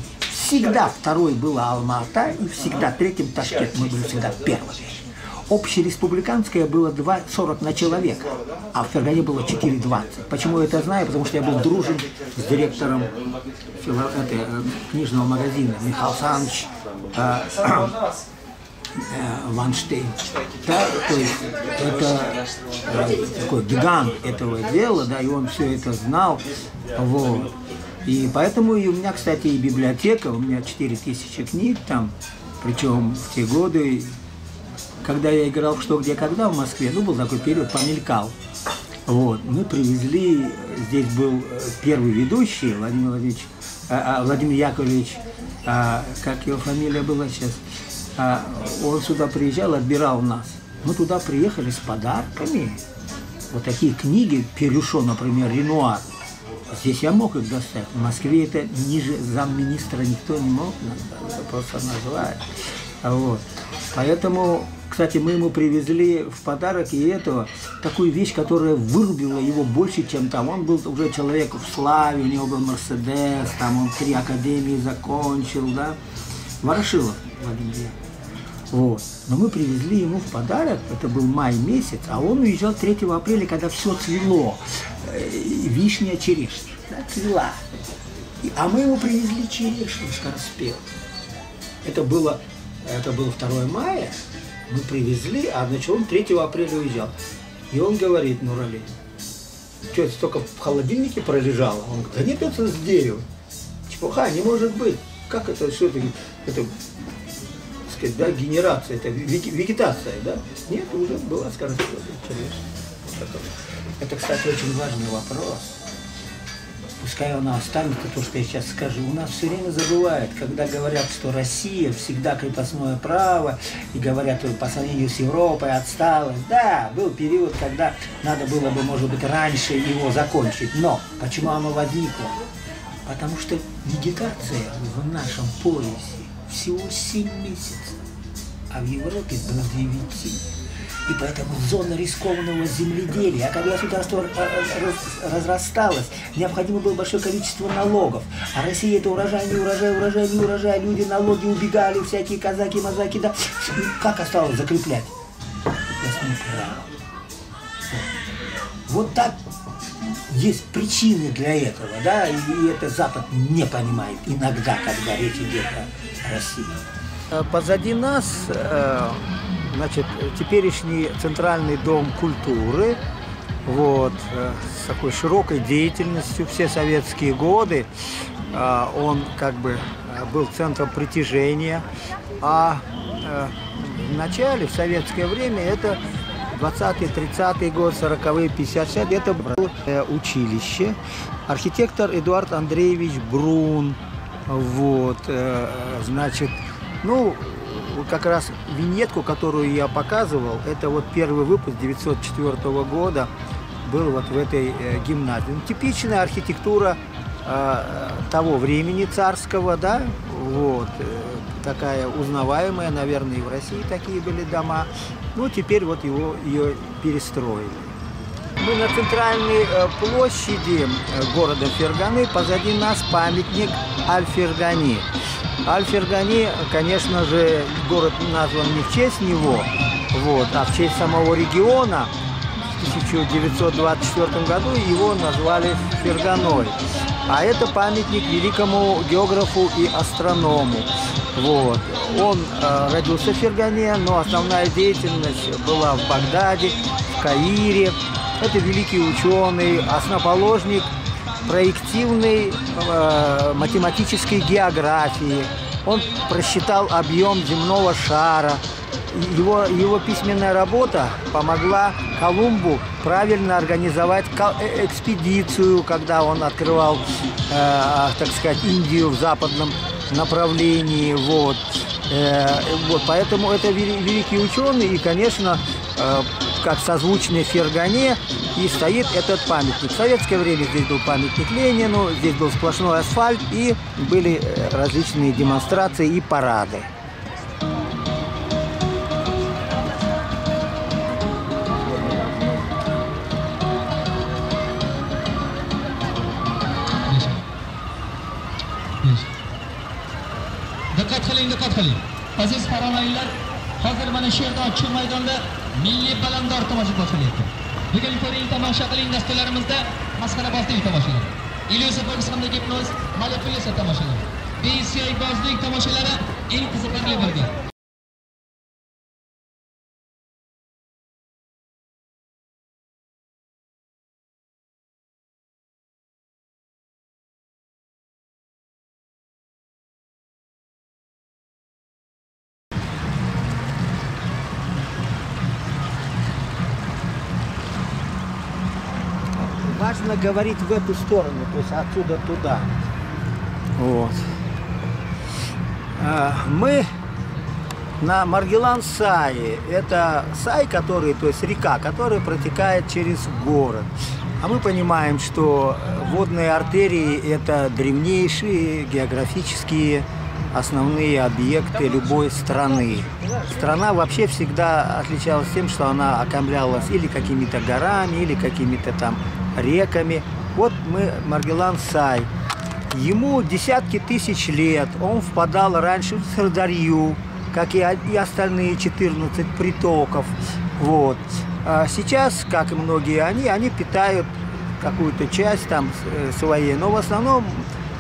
Всегда второй была Алма-Ата, и всегда третьим Ташкент. Мы были всегда первыми. Общереспубликанское было 2,40 на человека, а в Фергане было 4,20. Почему я это знаю? Потому что я был дружен с директором фило... это, книжного магазина Михаил Саныч э, э, Ванштейн. Да, то есть это э, такой гигант этого дела, да, и он все это знал. Вот. И поэтому и у меня, кстати, и библиотека, у меня 4000 книг там, причем в те годы когда я играл «Что, где, когда» в Москве, ну, был такой период, помелькал. Вот, мы привезли, здесь был э, первый ведущий, Владимир Владимирович, а, а, Владимир Яковлевич, а, как его фамилия была сейчас, он сюда приезжал, отбирал нас. Мы туда приехали с подарками. Вот такие книги, Перюшо, например, Ренуар. Здесь я мог их достать. В Москве это ниже замминистра никто не мог просто назвать. Вот. Поэтому кстати, мы ему привезли в подарок и эту такую вещь, которая вырубила его больше, чем там. Он был уже человек в славе, у него был Мерседес, там он три академии закончил, да. Ворошилов Владимир вот. Но мы привезли ему в подарок, это был май месяц, а он уезжал 3 апреля, когда все цвело, э, вишня, черешня, да, цвела. А мы ему привезли черешню скороспел. Это было, это было 2 мая, мы привезли, а значит, он 3 апреля уезжал. И он говорит, Нурали, что это столько в холодильнике пролежало? Он говорит, да нет, это с дерева. Чепуха, не может быть. Как это, это, это сказать, да, генерация, это вегетация, да? Нет, уже была, скажем, это, кстати, очень важный вопрос пускай она останется, то, что я сейчас скажу, у нас все время забывают, когда говорят, что Россия всегда крепостное право, и говорят, что по сравнению с Европой отсталась. Да, был период, когда надо было бы, может быть, раньше его закончить, но почему оно возникло? Потому что вегетация в нашем поясе всего 7 месяцев, а в Европе до 9. И поэтому зона рискованного земледелия, а когда государство разрасталось, необходимо было большое количество налогов. А Россия это урожай, не урожай, урожай, не урожай. Люди налоги убегали, всякие казаки, мазаки, да. Как осталось закреплять? Право. Вот так есть причины для этого, да, и это Запад не понимает иногда, когда речь идет о России. Позади нас э, Значит, теперешний Центральный дом культуры, вот, э, с такой широкой деятельностью все советские годы, э, он как бы э, был центром притяжения, а в начале, в советское время, это 20-е, 30-е год, 40-е, 50-е, это было училище. Архитектор Эдуард Андреевич Брун, вот, значит, ну, как раз виньетку, которую я показывал, это вот первый выпуск 904 года был вот в этой э, гимназии. Ну, типичная архитектура э, того времени царского, да, вот, э, такая узнаваемая, наверное, и в России такие были дома. Ну, теперь вот его, ее перестроили. Мы на центральной э, площади э, города Ферганы, позади нас памятник Аль-Фергани. Аль-Фергани, конечно же, город назван не в честь него, вот, а в честь самого региона. В 1924 году его назвали Ферганой. А это памятник великому географу и астроному. Вот. Он э, родился в Фергане, но основная деятельность была в Багдаде, в Каире. Это великий ученый, основоположник проективной э, математической географии. Он просчитал объем земного шара. Его, его письменная работа помогла Колумбу правильно организовать э, экспедицию, когда он открывал, э, так сказать, Индию в западном направлении. Вот. Э, вот, поэтому это великий ученый, и, конечно, э, как созвучный Фергане, и стоит этот памятник. В советское время здесь был памятник Ленину, здесь был сплошной асфальт, и были э, различные демонстрации и парады. diqqat qiling diqqat qiling aziz farovonlar hozir mana shu yerda ochiq maydonda milliy balandor tomosha boshlanyapti bugun ko'ring tomosha qiling dasturlarimizda masxarabozlik tomoshalari illyuziya boks hamda gipnoz manipulyatsiya tomoshalari besiyoybozlik tomoshalari eng qiziqarli bo'lgan важно говорить в эту сторону, то есть отсюда туда. Вот. А, мы на Маргелан-Сае. Это Сай, который, то есть река, которая протекает через город. А мы понимаем, что водные артерии – это древнейшие географические основные объекты любой страны. Страна вообще всегда отличалась тем, что она окомлялась или какими-то горами, или какими-то там реками. Вот мы, Маргелан Сай. Ему десятки тысяч лет. Он впадал раньше в Сырдарью, как и, и остальные 14 притоков. Вот. А сейчас, как и многие они, они питают какую-то часть там э, своей. Но в основном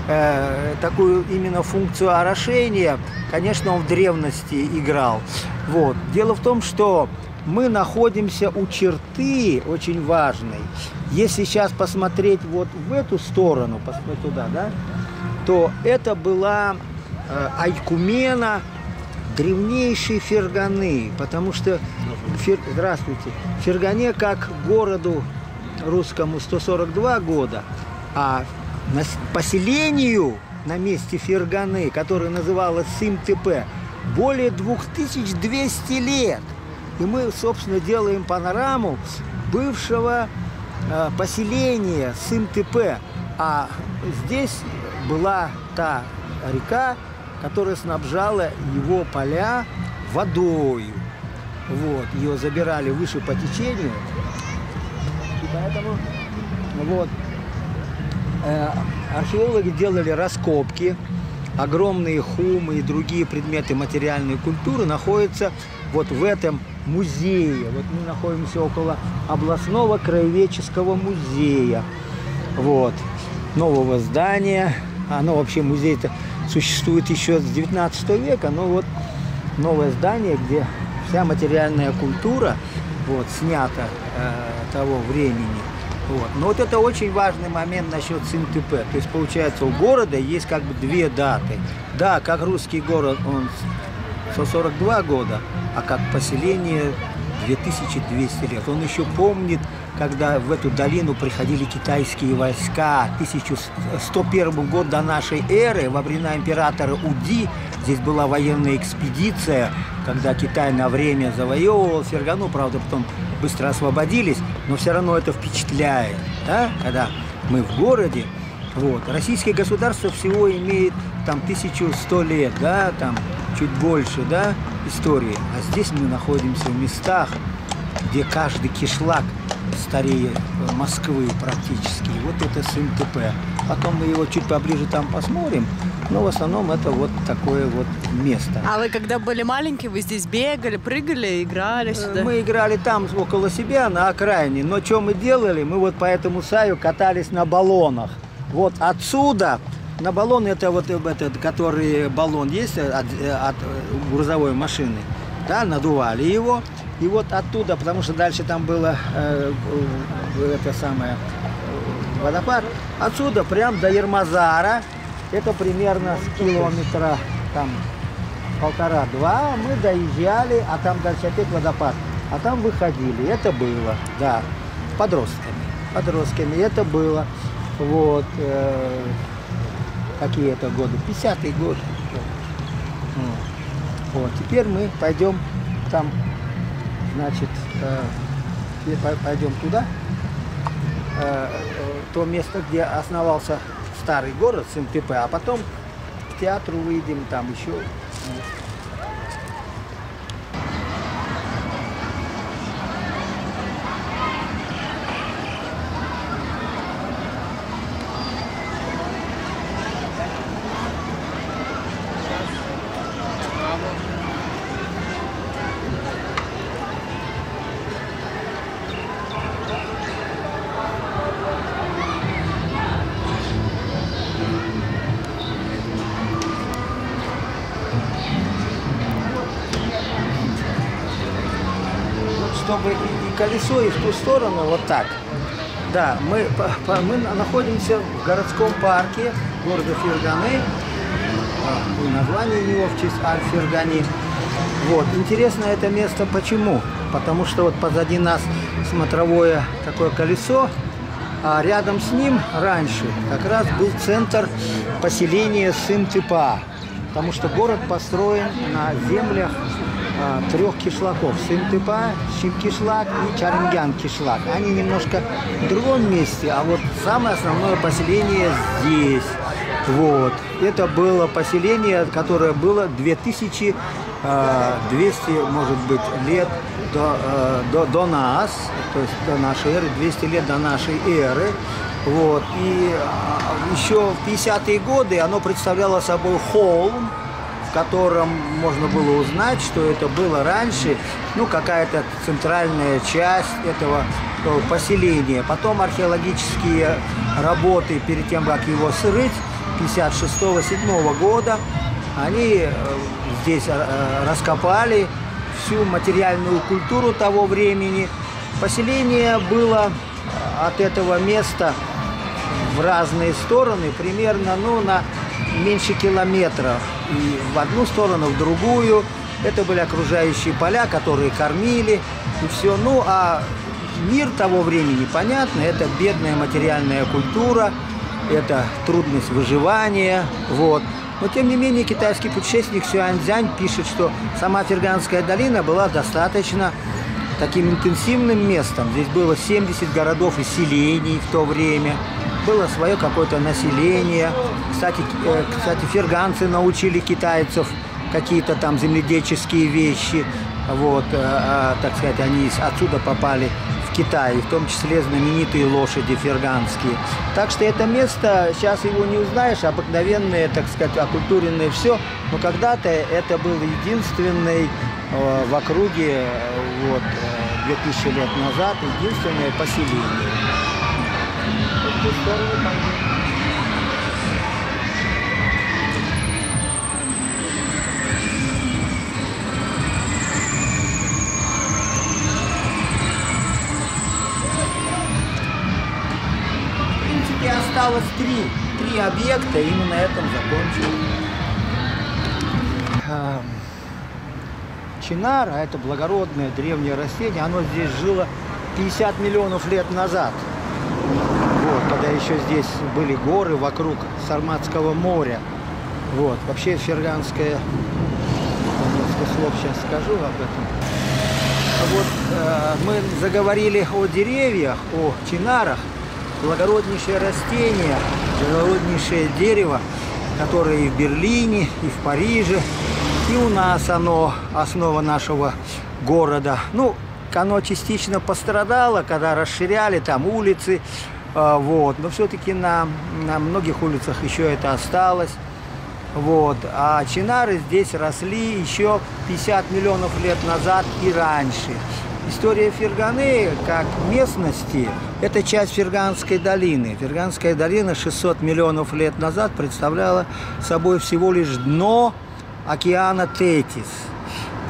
э, такую именно функцию орошения, конечно, он в древности играл. Вот. Дело в том, что мы находимся у черты очень важной. Если сейчас посмотреть вот в эту сторону, посмотреть туда, да, то это была э, Айкумена древнейшей Ферганы, потому что, фер, здравствуйте, Фергане как городу русскому 142 года, а поселению на месте Ферганы, которое называлось Сим-ТП, более 2200 лет. И мы, собственно, делаем панораму бывшего э, поселения Сым-ТП. А здесь была та река, которая снабжала его поля водой. Вот, ее забирали выше по течению. И поэтому вот, э, археологи делали раскопки. Огромные хумы и другие предметы материальной культуры находятся вот в этом музее. Вот мы находимся около областного краеведческого музея. Вот. Нового здания. Оно вообще музей-то существует еще с 19 века, но вот новое здание, где вся материальная культура вот, снята э, того времени. Вот. Но вот это очень важный момент насчет СНТП. То есть, получается, у города есть как бы две даты. Да, как русский город, он 142 года, а как поселение 2200 лет. Он еще помнит, когда в эту долину приходили китайские войска. 1101 год до нашей эры, во времена императора Уди, Здесь была военная экспедиция, когда Китай на время завоевывал Фергану, правда, потом быстро освободились, но все равно это впечатляет, да, когда мы в городе. Вот. Российское государство всего имеет там 1100 лет, да, там чуть больше, да, истории. А здесь мы находимся в местах, где каждый кишлак старее Москвы практически. Вот это сын ТП. Потом мы его чуть поближе там посмотрим. Но в основном это вот такое вот место. А вы когда были маленькие, вы здесь бегали, прыгали, играли сюда? Мы играли там около себя, на окраине. Но что мы делали? Мы вот по этому саю катались на баллонах. Вот отсюда на баллон это вот этот, который баллон есть от, от грузовой машины, да, надували его. И вот оттуда, потому что дальше там было э, это самое э, водопад, отсюда прям до Ермазара, это примерно с километра там полтора-два, мы доезжали, а там дальше опять водопад. А там выходили, это было, да, подростками, подростками, это было, вот, э, какие это годы, 50-е годы. Вот, теперь мы пойдем там Значит, э, пойдем туда, э, то место, где основался старый город СМТП, а потом к театру выйдем, там еще колесо, и в ту сторону, вот так. Да, мы, по, мы находимся в городском парке города Ферганы. А, название его в честь Аль-Фергани. Вот. Интересно это место почему? Потому что вот позади нас смотровое такое колесо, а рядом с ним раньше как раз был центр поселения Сын-Типа. Потому что город построен на землях трех кишлаков. Сынтыпа, Щипкишлак и Чарингян-кишлак. Они немножко в другом месте, а вот самое основное поселение здесь. Вот. Это было поселение, которое было 2200, а, может быть, лет до, а, до, до нас, то есть до нашей эры, 200 лет до нашей эры. Вот. И еще в 50-е годы оно представляло собой холм, котором можно было узнать, что это было раньше, ну, какая-то центральная часть этого э, поселения. Потом археологические работы перед тем, как его срыть, 56-7 года, они э, здесь э, раскопали всю материальную культуру того времени. Поселение было от этого места в разные стороны, примерно ну, на меньше километра и в одну сторону, в другую. Это были окружающие поля, которые кормили и все. Ну, а мир того времени, понятно, это бедная материальная культура, это трудность выживания, вот. Но, тем не менее, китайский путешественник Сюаньцзянь пишет, что сама Ферганская долина была достаточно таким интенсивным местом. Здесь было 70 городов и селений в то время было свое какое-то население. Кстати, э, кстати, ферганцы научили китайцев какие-то там земледельческие вещи. Вот, э, а, так сказать, они отсюда попали в Китай, в том числе знаменитые лошади ферганские. Так что это место, сейчас его не узнаешь, обыкновенное, так сказать, окультуренное все, но когда-то это был единственный э, в округе, вот, 2000 лет назад, единственное поселение ту сторону там. Осталось три, три объекта, и мы на этом закончим. Чинар, а это благородное древнее растение, оно здесь жило 50 миллионов лет назад еще здесь были горы вокруг Сарматского моря. Вот, вообще ферганская, несколько слов сейчас скажу об этом. Вот э, мы заговорили о деревьях, о чинарах, благороднейшее растение, благороднейшее дерево, которое и в Берлине, и в Париже, и у нас оно основа нашего города. Ну, оно частично пострадало, когда расширяли там улицы, вот, но все-таки на, на многих улицах еще это осталось. Вот. А чинары здесь росли еще 50 миллионов лет назад и раньше. История Ферганы, как местности, это часть Ферганской долины. Ферганская долина 600 миллионов лет назад представляла собой всего лишь дно океана Тетис.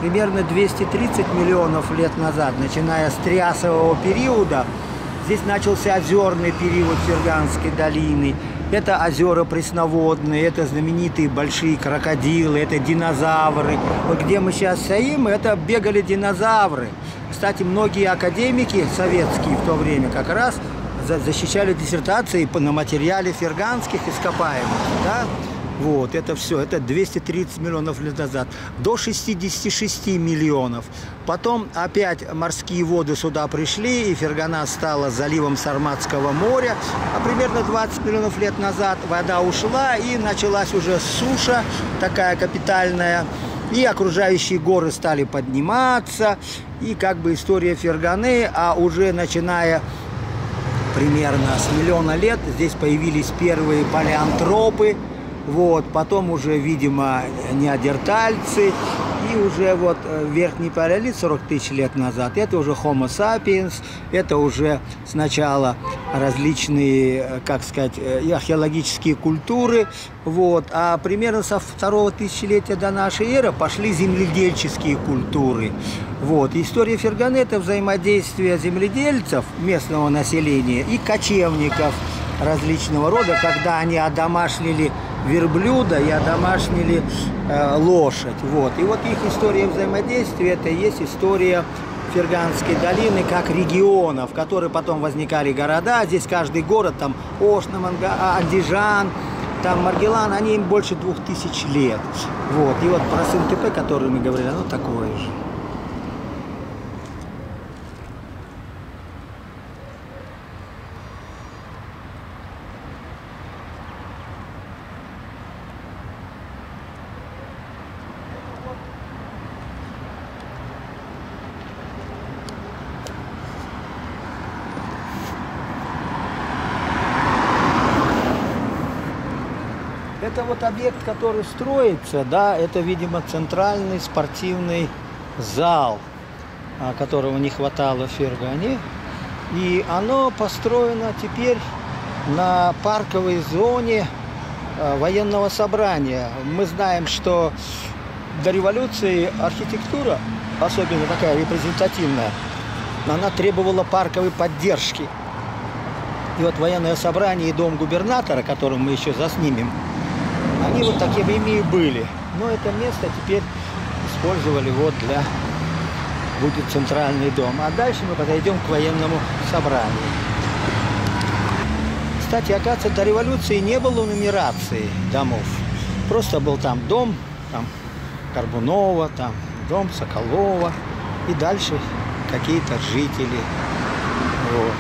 Примерно 230 миллионов лет назад, начиная с Триасового периода, здесь начался озерный период Ферганской долины – это озера пресноводные, это знаменитые большие крокодилы, это динозавры. Вот где мы сейчас стоим, это бегали динозавры. Кстати, многие академики советские в то время как раз защищали диссертации на материале ферганских ископаемых. Да? Вот, это все, это 230 миллионов лет назад. До 66 миллионов. Потом опять морские воды сюда пришли, и Фергана стала заливом Сарматского моря. А примерно 20 миллионов лет назад вода ушла, и началась уже суша, такая капитальная. И окружающие горы стали подниматься, и как бы история Ферганы, а уже начиная примерно с миллиона лет здесь появились первые палеантропы, вот, потом уже, видимо, неандертальцы, и уже вот э, верхний палеолит 40 тысяч лет назад, это уже Homo sapiens, это уже сначала различные, э, как сказать, э, археологические культуры, вот, а примерно со второго тысячелетия до нашей эры пошли земледельческие культуры. Вот. История Ферганы – это взаимодействие земледельцев, местного населения, и кочевников различного рода, когда они одомашнили верблюда и одомашнили э, лошадь. Вот. И вот их история взаимодействия, это и есть история Ферганской долины как региона, в которой потом возникали города. Здесь каждый город, там Ошна, Манга, а, Андижан, там Маргелан, они им больше двух тысяч лет. Вот. И вот про СНТП, который мы говорили, оно такое же. Объект, который строится, да, это, видимо, центральный спортивный зал, а, которого не хватало в Фергане. И оно построено теперь на парковой зоне а, военного собрания. Мы знаем, что до революции архитектура, особенно такая репрезентативная, она требовала парковой поддержки. И вот военное собрание и дом губернатора, который мы еще заснимем, они вот такими и были. Но это место теперь использовали вот для... Будет центральный дом. А дальше мы подойдем к военному собранию. Кстати, оказывается, до революции не было нумерации домов. Просто был там дом, там Горбунова, там дом Соколова. И дальше какие-то жители. Вот.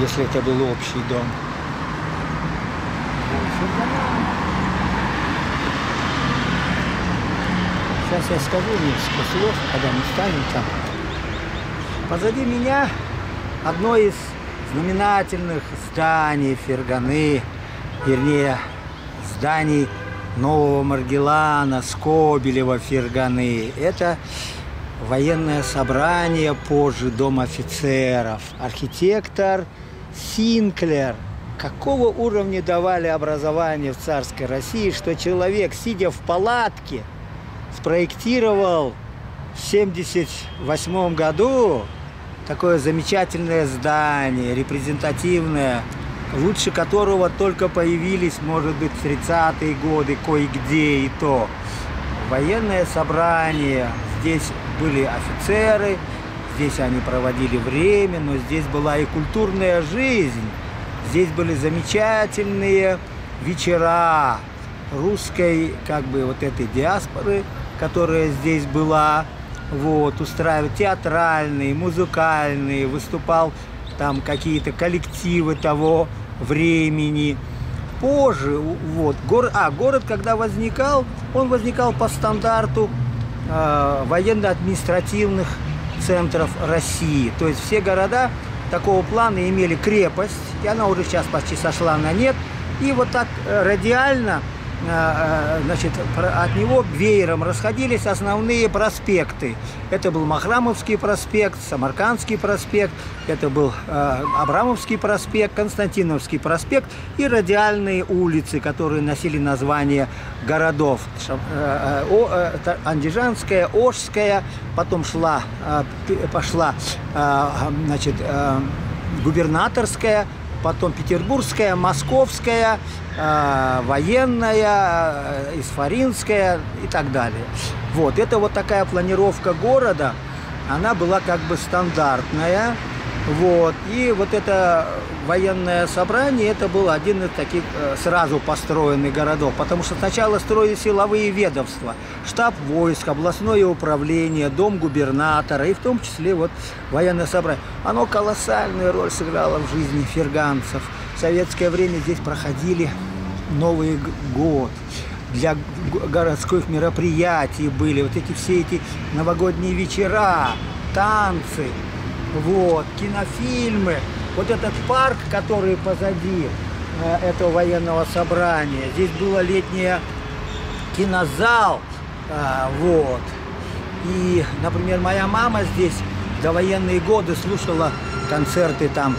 Если это был общий дом. Сейчас я скажу несколько слов, когда мы станем там. Позади меня одно из знаменательных зданий Ферганы, вернее, зданий Нового Маргелана, Скобелева, Ферганы. Это военное собрание, позже Дом офицеров. Архитектор Синклер. Какого уровня давали образование в царской России, что человек, сидя в палатке, спроектировал в 1978 году такое замечательное здание, репрезентативное, лучше которого только появились, может быть, в 30-е годы кое-где и то. Военное собрание, здесь были офицеры, здесь они проводили время, но здесь была и культурная жизнь, здесь были замечательные вечера, русской, как бы, вот этой диаспоры, которая здесь была, вот, устраивать театральные, музыкальные, выступал там какие-то коллективы того времени. Позже, вот, город, а, город, когда возникал, он возникал по стандарту э, военно-административных центров России. То есть все города такого плана имели крепость, и она уже сейчас почти сошла на нет. И вот так э, радиально значит, от него веером расходились основные проспекты. Это был Махрамовский проспект, Самаркандский проспект, это был э, Абрамовский проспект, Константиновский проспект и радиальные улицы, которые носили название городов. Андижанская, Ожская, потом шла, пошла значит, губернаторская, потом Петербургская, Московская, э, военная, э, Исфаринская и так далее. Вот, это вот такая планировка города, она была как бы стандартная. Вот. И вот это военное собрание, это был один из таких э, сразу построенных городов, потому что сначала строили силовые ведомства, штаб войск, областное управление, дом губернатора, и в том числе вот военное собрание. Оно колоссальную роль сыграло в жизни ферганцев. В советское время здесь проходили Новый год, для городских мероприятий были, вот эти все эти новогодние вечера, танцы, вот, кинофильмы. Вот этот парк, который позади э, этого военного собрания, здесь было летнее кинозал, э, вот. И, например, моя мама здесь до военные годы слушала концерты там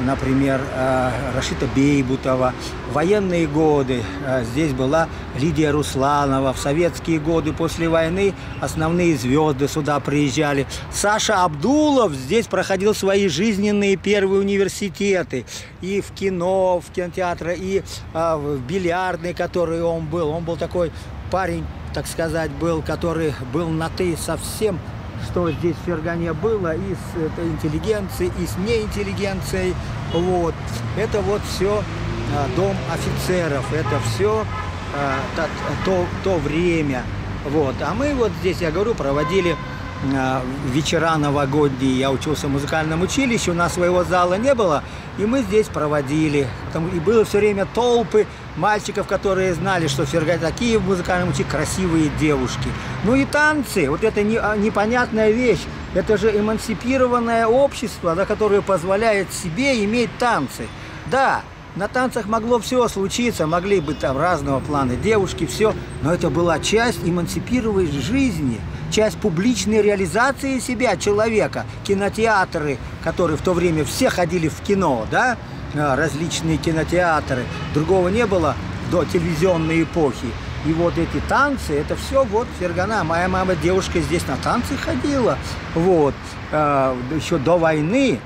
например, а, Рашита Бейбутова. Военные годы а, здесь была Лидия Русланова. В советские годы после войны основные звезды сюда приезжали. Саша Абдулов здесь проходил свои жизненные первые университеты. И в кино, в кинотеатре, и в бильярдной, который он был. Он был такой парень, так сказать, был, который был на «ты» совсем что здесь в Фергане было и с этой интеллигенцией, и с неинтеллигенцией. Вот. Это вот все а, дом офицеров, это все а, то, то, то время. Вот. А мы вот здесь, я говорю, проводили а, вечера новогодние. Я учился в музыкальном училище, у нас своего зала не было, и мы здесь проводили. И было все время толпы мальчиков, которые знали, что в Фергане такие в музыкальном училище красивые девушки. Ну и танцы, вот это не, а, непонятная вещь. Это же эмансипированное общество, да, которое позволяет себе иметь танцы. Да, на танцах могло все случиться, могли быть там разного плана девушки, все, но это была часть эмансипированной жизни – часть публичной реализации себя человека. Кинотеатры, которые в то время все ходили в кино, да, различные кинотеатры. Другого не было до телевизионной эпохи. И вот эти танцы, это все вот Фергана. Моя мама, девушка, здесь на танцы ходила. Вот. А, еще до войны.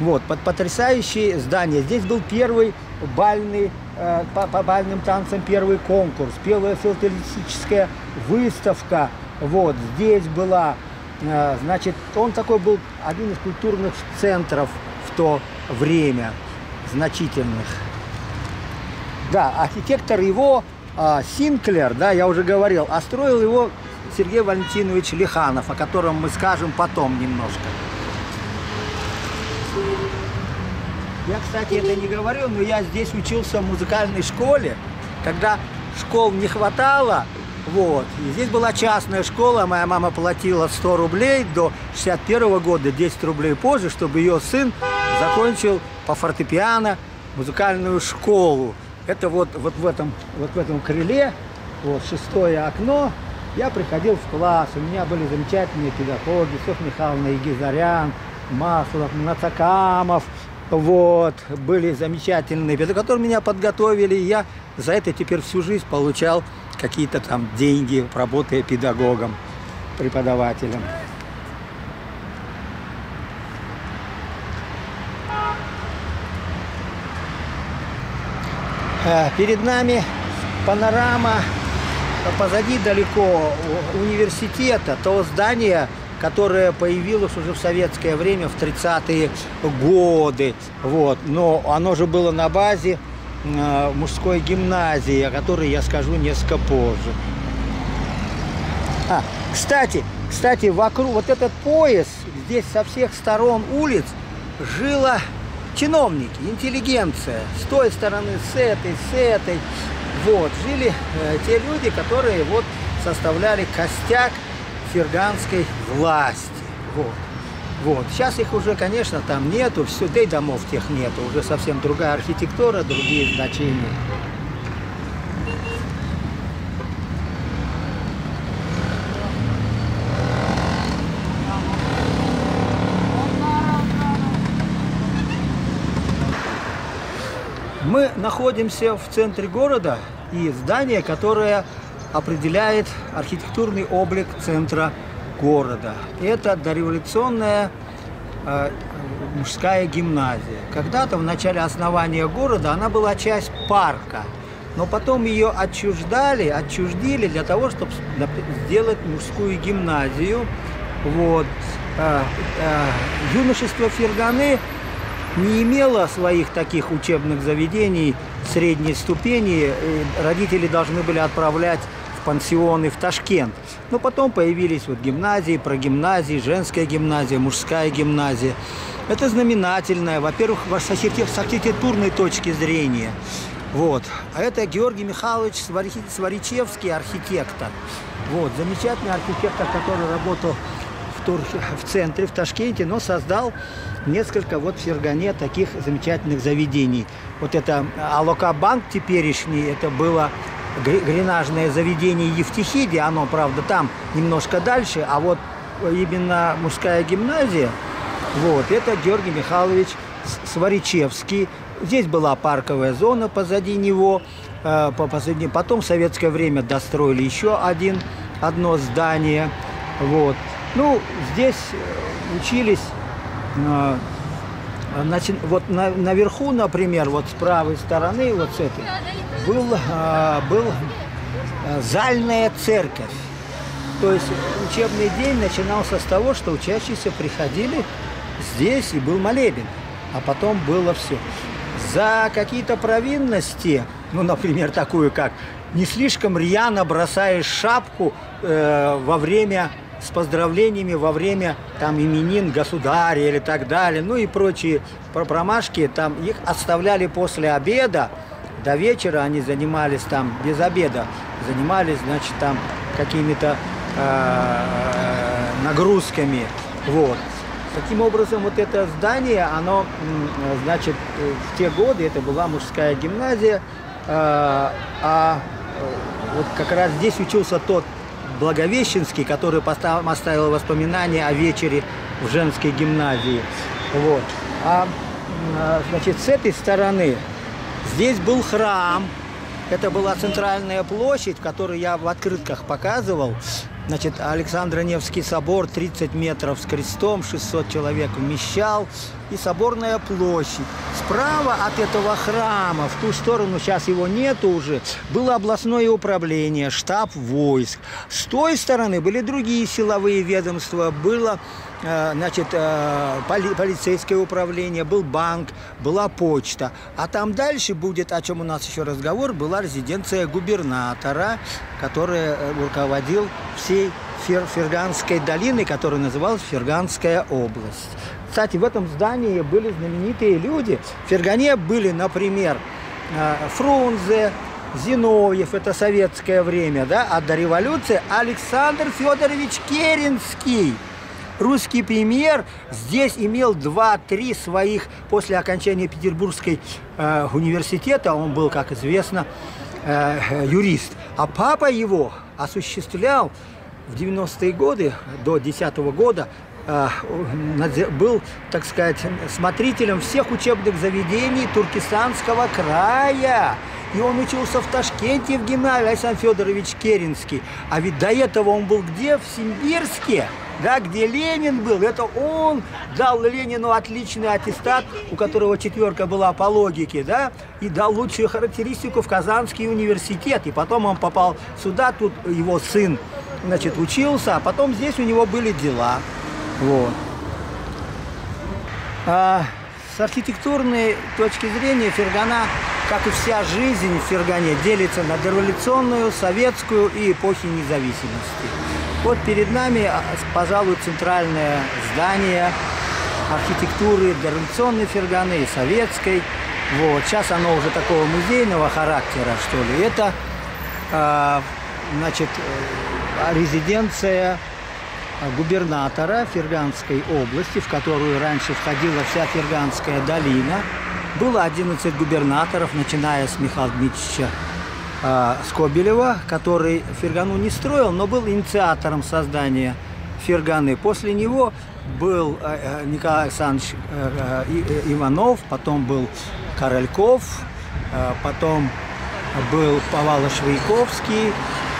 Вот. Под потрясающее здание. Здесь был первый бальный, э, по, по бальным танцам первый конкурс. Первая филателистическая выставка вот, здесь была, значит, он такой был один из культурных центров в то время, значительных. Да, архитектор его, а, Синклер, да, я уже говорил, а строил его Сергей Валентинович Лиханов, о котором мы скажем потом немножко. Я, кстати, это не говорил, но я здесь учился в музыкальной школе. Когда школ не хватало, вот. И здесь была частная школа, моя мама платила 100 рублей до 61 года, 10 рублей позже, чтобы ее сын закончил по фортепиано музыкальную школу. Это вот, вот, в, этом, вот в этом крыле, вот шестое окно, я приходил в класс, у меня были замечательные педагоги, Софья Михайловна Егизарян, Маслов, Нацакамов, вот, были замечательные педагоги, которые меня подготовили, и я за это теперь всю жизнь получал какие-то там деньги, работая педагогом, преподавателем. Перед нами панорама, позади далеко университета, то здание, которое появилось уже в советское время, в 30-е годы. Вот. Но оно же было на базе э, мужской гимназии, о которой я скажу несколько позже. А, кстати, кстати, вокруг вот этот пояс, здесь со всех сторон улиц жила чиновники, интеллигенция. С той стороны, с этой, с этой. Вот, жили э, те люди, которые вот составляли костяк ферганской власти. Вот. Вот. Сейчас их уже, конечно, там нету, все, да и домов тех нету. Уже совсем другая архитектура, другие значения. Мы находимся в центре города и здание, которое определяет архитектурный облик центра города. Это дореволюционная э, мужская гимназия. Когда-то в начале основания города она была часть парка, но потом ее отчуждали, отчуждили для того, чтобы сделать мужскую гимназию. Вот. Э, э, юношество Ферганы не имело своих таких учебных заведений средней ступени. Родители должны были отправлять в пансионы в Ташкент. Но потом появились вот гимназии, прогимназии, женская гимназия, мужская гимназия. Это знаменательное, во-первых, с архитектурной точки зрения. Вот. А это Георгий Михайлович Сваричевский, архитектор. Вот. Замечательный архитектор, который работал Тур... в центре, в Ташкенте, но создал несколько вот в Фергане таких замечательных заведений. Вот это Алока-банк теперешний, это было гренажное заведение Евтихиди, оно, правда, там немножко дальше, а вот именно мужская гимназия, вот, это Георгий Михайлович Сваричевский. Здесь была парковая зона позади него, э, по последним. Потом в советское время достроили еще один, одно здание, вот. Ну, здесь э, учились э, Значит, вот на, наверху, например, вот с правой стороны, вот с этой, был, а, был зальная церковь. То есть учебный день начинался с того, что учащиеся приходили здесь и был молебен, а потом было все. За какие-то провинности, ну, например, такую как не слишком рьяно бросаешь шапку э, во время с поздравлениями во время там именин государя или так далее, ну и прочие промашки, там их оставляли после обеда, до вечера они занимались там без обеда, занимались, значит, там какими-то э, нагрузками, вот. Таким образом, вот это здание, оно, значит, в те годы это была мужская гимназия, э, а вот как раз здесь учился тот Благовещенский, который оставил воспоминания о вечере в женской гимназии. Вот. А, а значит, с этой стороны здесь был храм. Это была центральная площадь, которую я в открытках показывал. Значит, Александро-Невский собор 30 метров с крестом, 600 человек вмещал. И соборная площадь. Справа от этого храма, в ту сторону, сейчас его нету уже, было областное управление, штаб войск. С той стороны были другие силовые ведомства, было Э, значит, э, поли, полицейское управление, был банк, была почта. А там дальше будет, о чем у нас еще разговор, была резиденция губернатора, который э, руководил всей Фер, Ферганской долиной, которая называлась Ферганская область. Кстати, в этом здании были знаменитые люди. В Фергане были, например, Фрунзе, Зиновьев, это советское время, да, а до революции Александр Федорович Керенский – русский премьер здесь имел два-три своих после окончания Петербургской э, университета, он был, как известно, э, юрист. А папа его осуществлял в 90-е годы, до 10 -го года, э, был, так сказать, смотрителем всех учебных заведений Туркестанского края. И он учился в Ташкенте в гимназии Александр Федорович Керенский. А ведь до этого он был где? В Симбирске да, где Ленин был, это он дал Ленину отличный аттестат, у которого четверка была по логике, да, и дал лучшую характеристику в Казанский университет. И потом он попал сюда, тут его сын, значит, учился, а потом здесь у него были дела. Вот. А с архитектурной точки зрения Фергана как и вся жизнь в Фергане, делится на дореволюционную, советскую и эпохи независимости. Вот перед нами, а, пожалуй, центральное здание архитектуры дореволюционной Ферганы и советской. Вот. Сейчас оно уже такого музейного характера, что ли. Это, э, значит, резиденция губернатора Ферганской области, в которую раньше входила вся Ферганская долина. Было 11 губернаторов, начиная с Михаила Дмитриевича э, Скобелева, который Фергану не строил, но был инициатором создания Ферганы. После него был э, э Николай Александрович э, э, Иванов, потом был Корольков, э, потом был Павла Швейковский,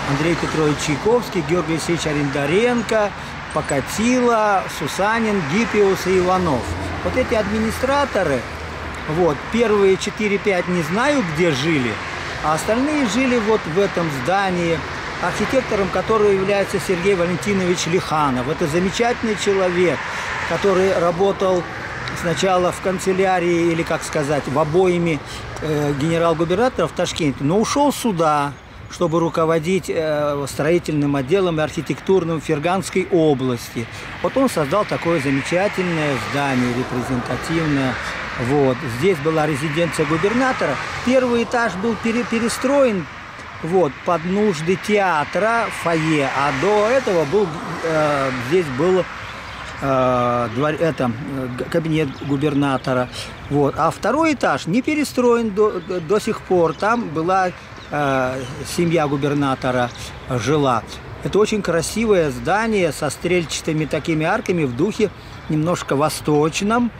Андрей Петрович Чайковский, Георгий Алексеевич Арендаренко, Покатила, Сусанин, Гиппиус и Иванов. Вот эти администраторы, вот, первые 4-5 не знаю, где жили, а остальные жили вот в этом здании, архитектором которого является Сергей Валентинович Лиханов. Это замечательный человек, который работал сначала в канцелярии или, как сказать, в обоими э, генерал-губернатора в Ташкенте, но ушел сюда, чтобы руководить э, строительным отделом и архитектурным Ферганской области. Вот он создал такое замечательное здание, репрезентативное. Вот. Здесь была резиденция губернатора. Первый этаж был пере перестроен вот, под нужды театра, фойе, а до этого был, э, здесь был э, двор, это, кабинет губернатора. Вот. А второй этаж не перестроен до, до сих пор. Там была э, семья губернатора жила. Это очень красивое здание со стрельчатыми такими арками в духе немножко восточном.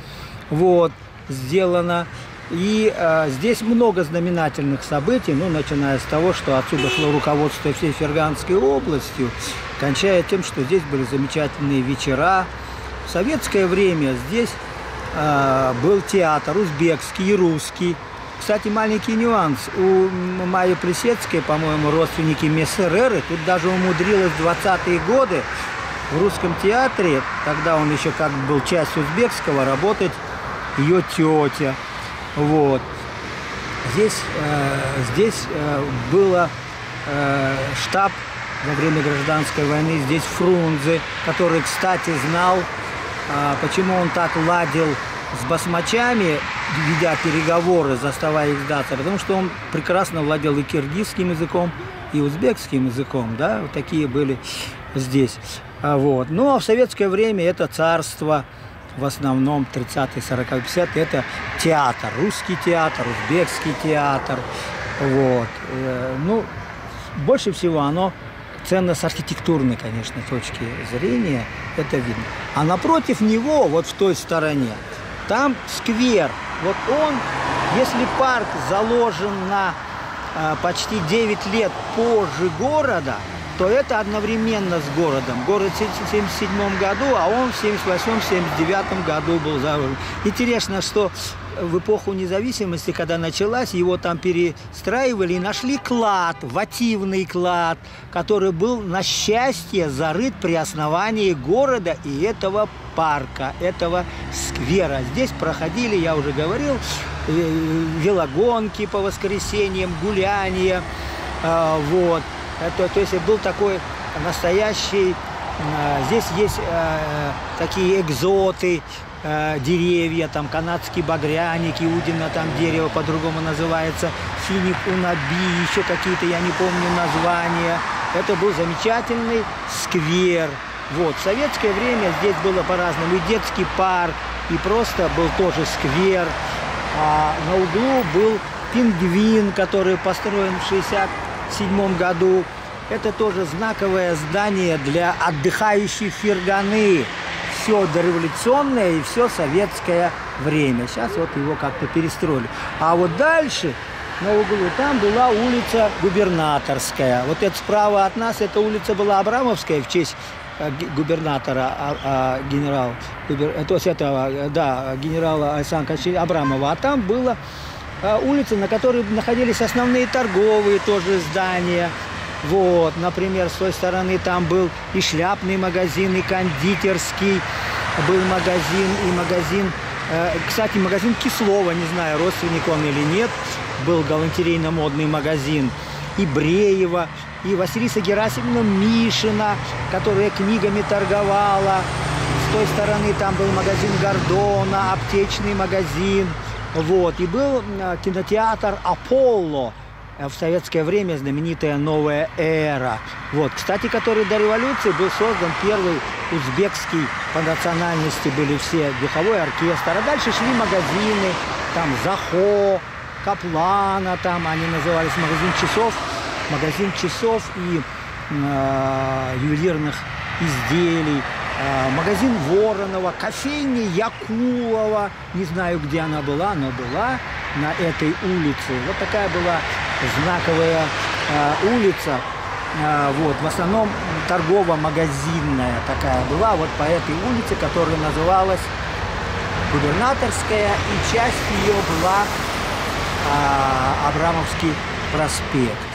Вот, сделано. И э, здесь много знаменательных событий, ну, начиная с того, что отсюда шло руководство всей Ферганской областью, кончая тем, что здесь были замечательные вечера. В советское время здесь э, был театр узбекский и русский. Кстати, маленький нюанс. У Майи Плесецкой, по-моему, родственники Мессереры, тут даже умудрилась в 20-е годы в русском театре, тогда он еще как бы был часть узбекского, работать ее тетя. Вот. Здесь, э, здесь э, было э, штаб во время гражданской войны, здесь Фрунзе, который, кстати, знал, э, почему он так ладил с басмачами, ведя переговоры, заставая их сдаться, потому что он прекрасно владел и киргизским языком, и узбекским языком, да, вот такие были здесь. А вот. Ну, а в советское время это царство, в основном 30-е, 40-е, 50-е, это театр, русский театр, узбекский театр, вот. Э, ну, больше всего оно ценно с архитектурной, конечно, точки зрения, это видно. А напротив него, вот в той стороне, там сквер. Вот он, если парк заложен на э, почти 9 лет позже города, то это одновременно с городом. Город в 1977 году, а он в 1978-1979 году был заложен. Интересно, что в эпоху независимости, когда началась, его там перестраивали и нашли клад, вативный клад, который был, на счастье, зарыт при основании города и этого парка, этого сквера. Здесь проходили, я уже говорил, э, велогонки по воскресеньям, гуляния, а, вот. Это, то есть был такой настоящий, а, здесь есть э, такие экзоты, э, деревья, там канадские багряники, Удина там дерево по-другому называется, финик унаби, еще какие-то, я не помню названия. Это был замечательный сквер. Вот, в советское время здесь было по-разному. И детский парк, и просто был тоже сквер. А на углу был пингвин, который построен в 67 году. Это тоже знаковое здание для отдыхающих ферганы все дореволюционное и все советское время. Сейчас вот его как-то перестроили. А вот дальше, на углу, там была улица Губернаторская. Вот это справа от нас, эта улица была Абрамовская в честь э, губернатора, а, а, генерал, губер, э, то есть этого, да, генерала Александра Абрамова. А там была а, улица, на которой находились основные торговые тоже здания, вот, например, с той стороны там был и шляпный магазин, и кондитерский был магазин, и магазин, э, кстати, магазин Кислова, не знаю, родственник он или нет, был галантерейно-модный магазин, и Бреева, и Василиса Герасимовна Мишина, которая книгами торговала. С той стороны там был магазин Гордона, аптечный магазин. Вот. И был э, кинотеатр «Аполло», в советское время знаменитая «Новая эра». Вот. Кстати, который до революции был создан первый узбекский по национальности были все духовой оркестр. А дальше шли магазины, там Захо, Каплана, там они назывались магазин часов, магазин часов и э, ювелирных изделий, э, магазин Воронова, кофейня Якулова, не знаю, где она была, но была на этой улице. Вот такая была знаковая э, улица, э, вот, в основном торгово-магазинная такая была, вот по этой улице, которая называлась Губернаторская, и часть ее была а, Абрамовский проспект.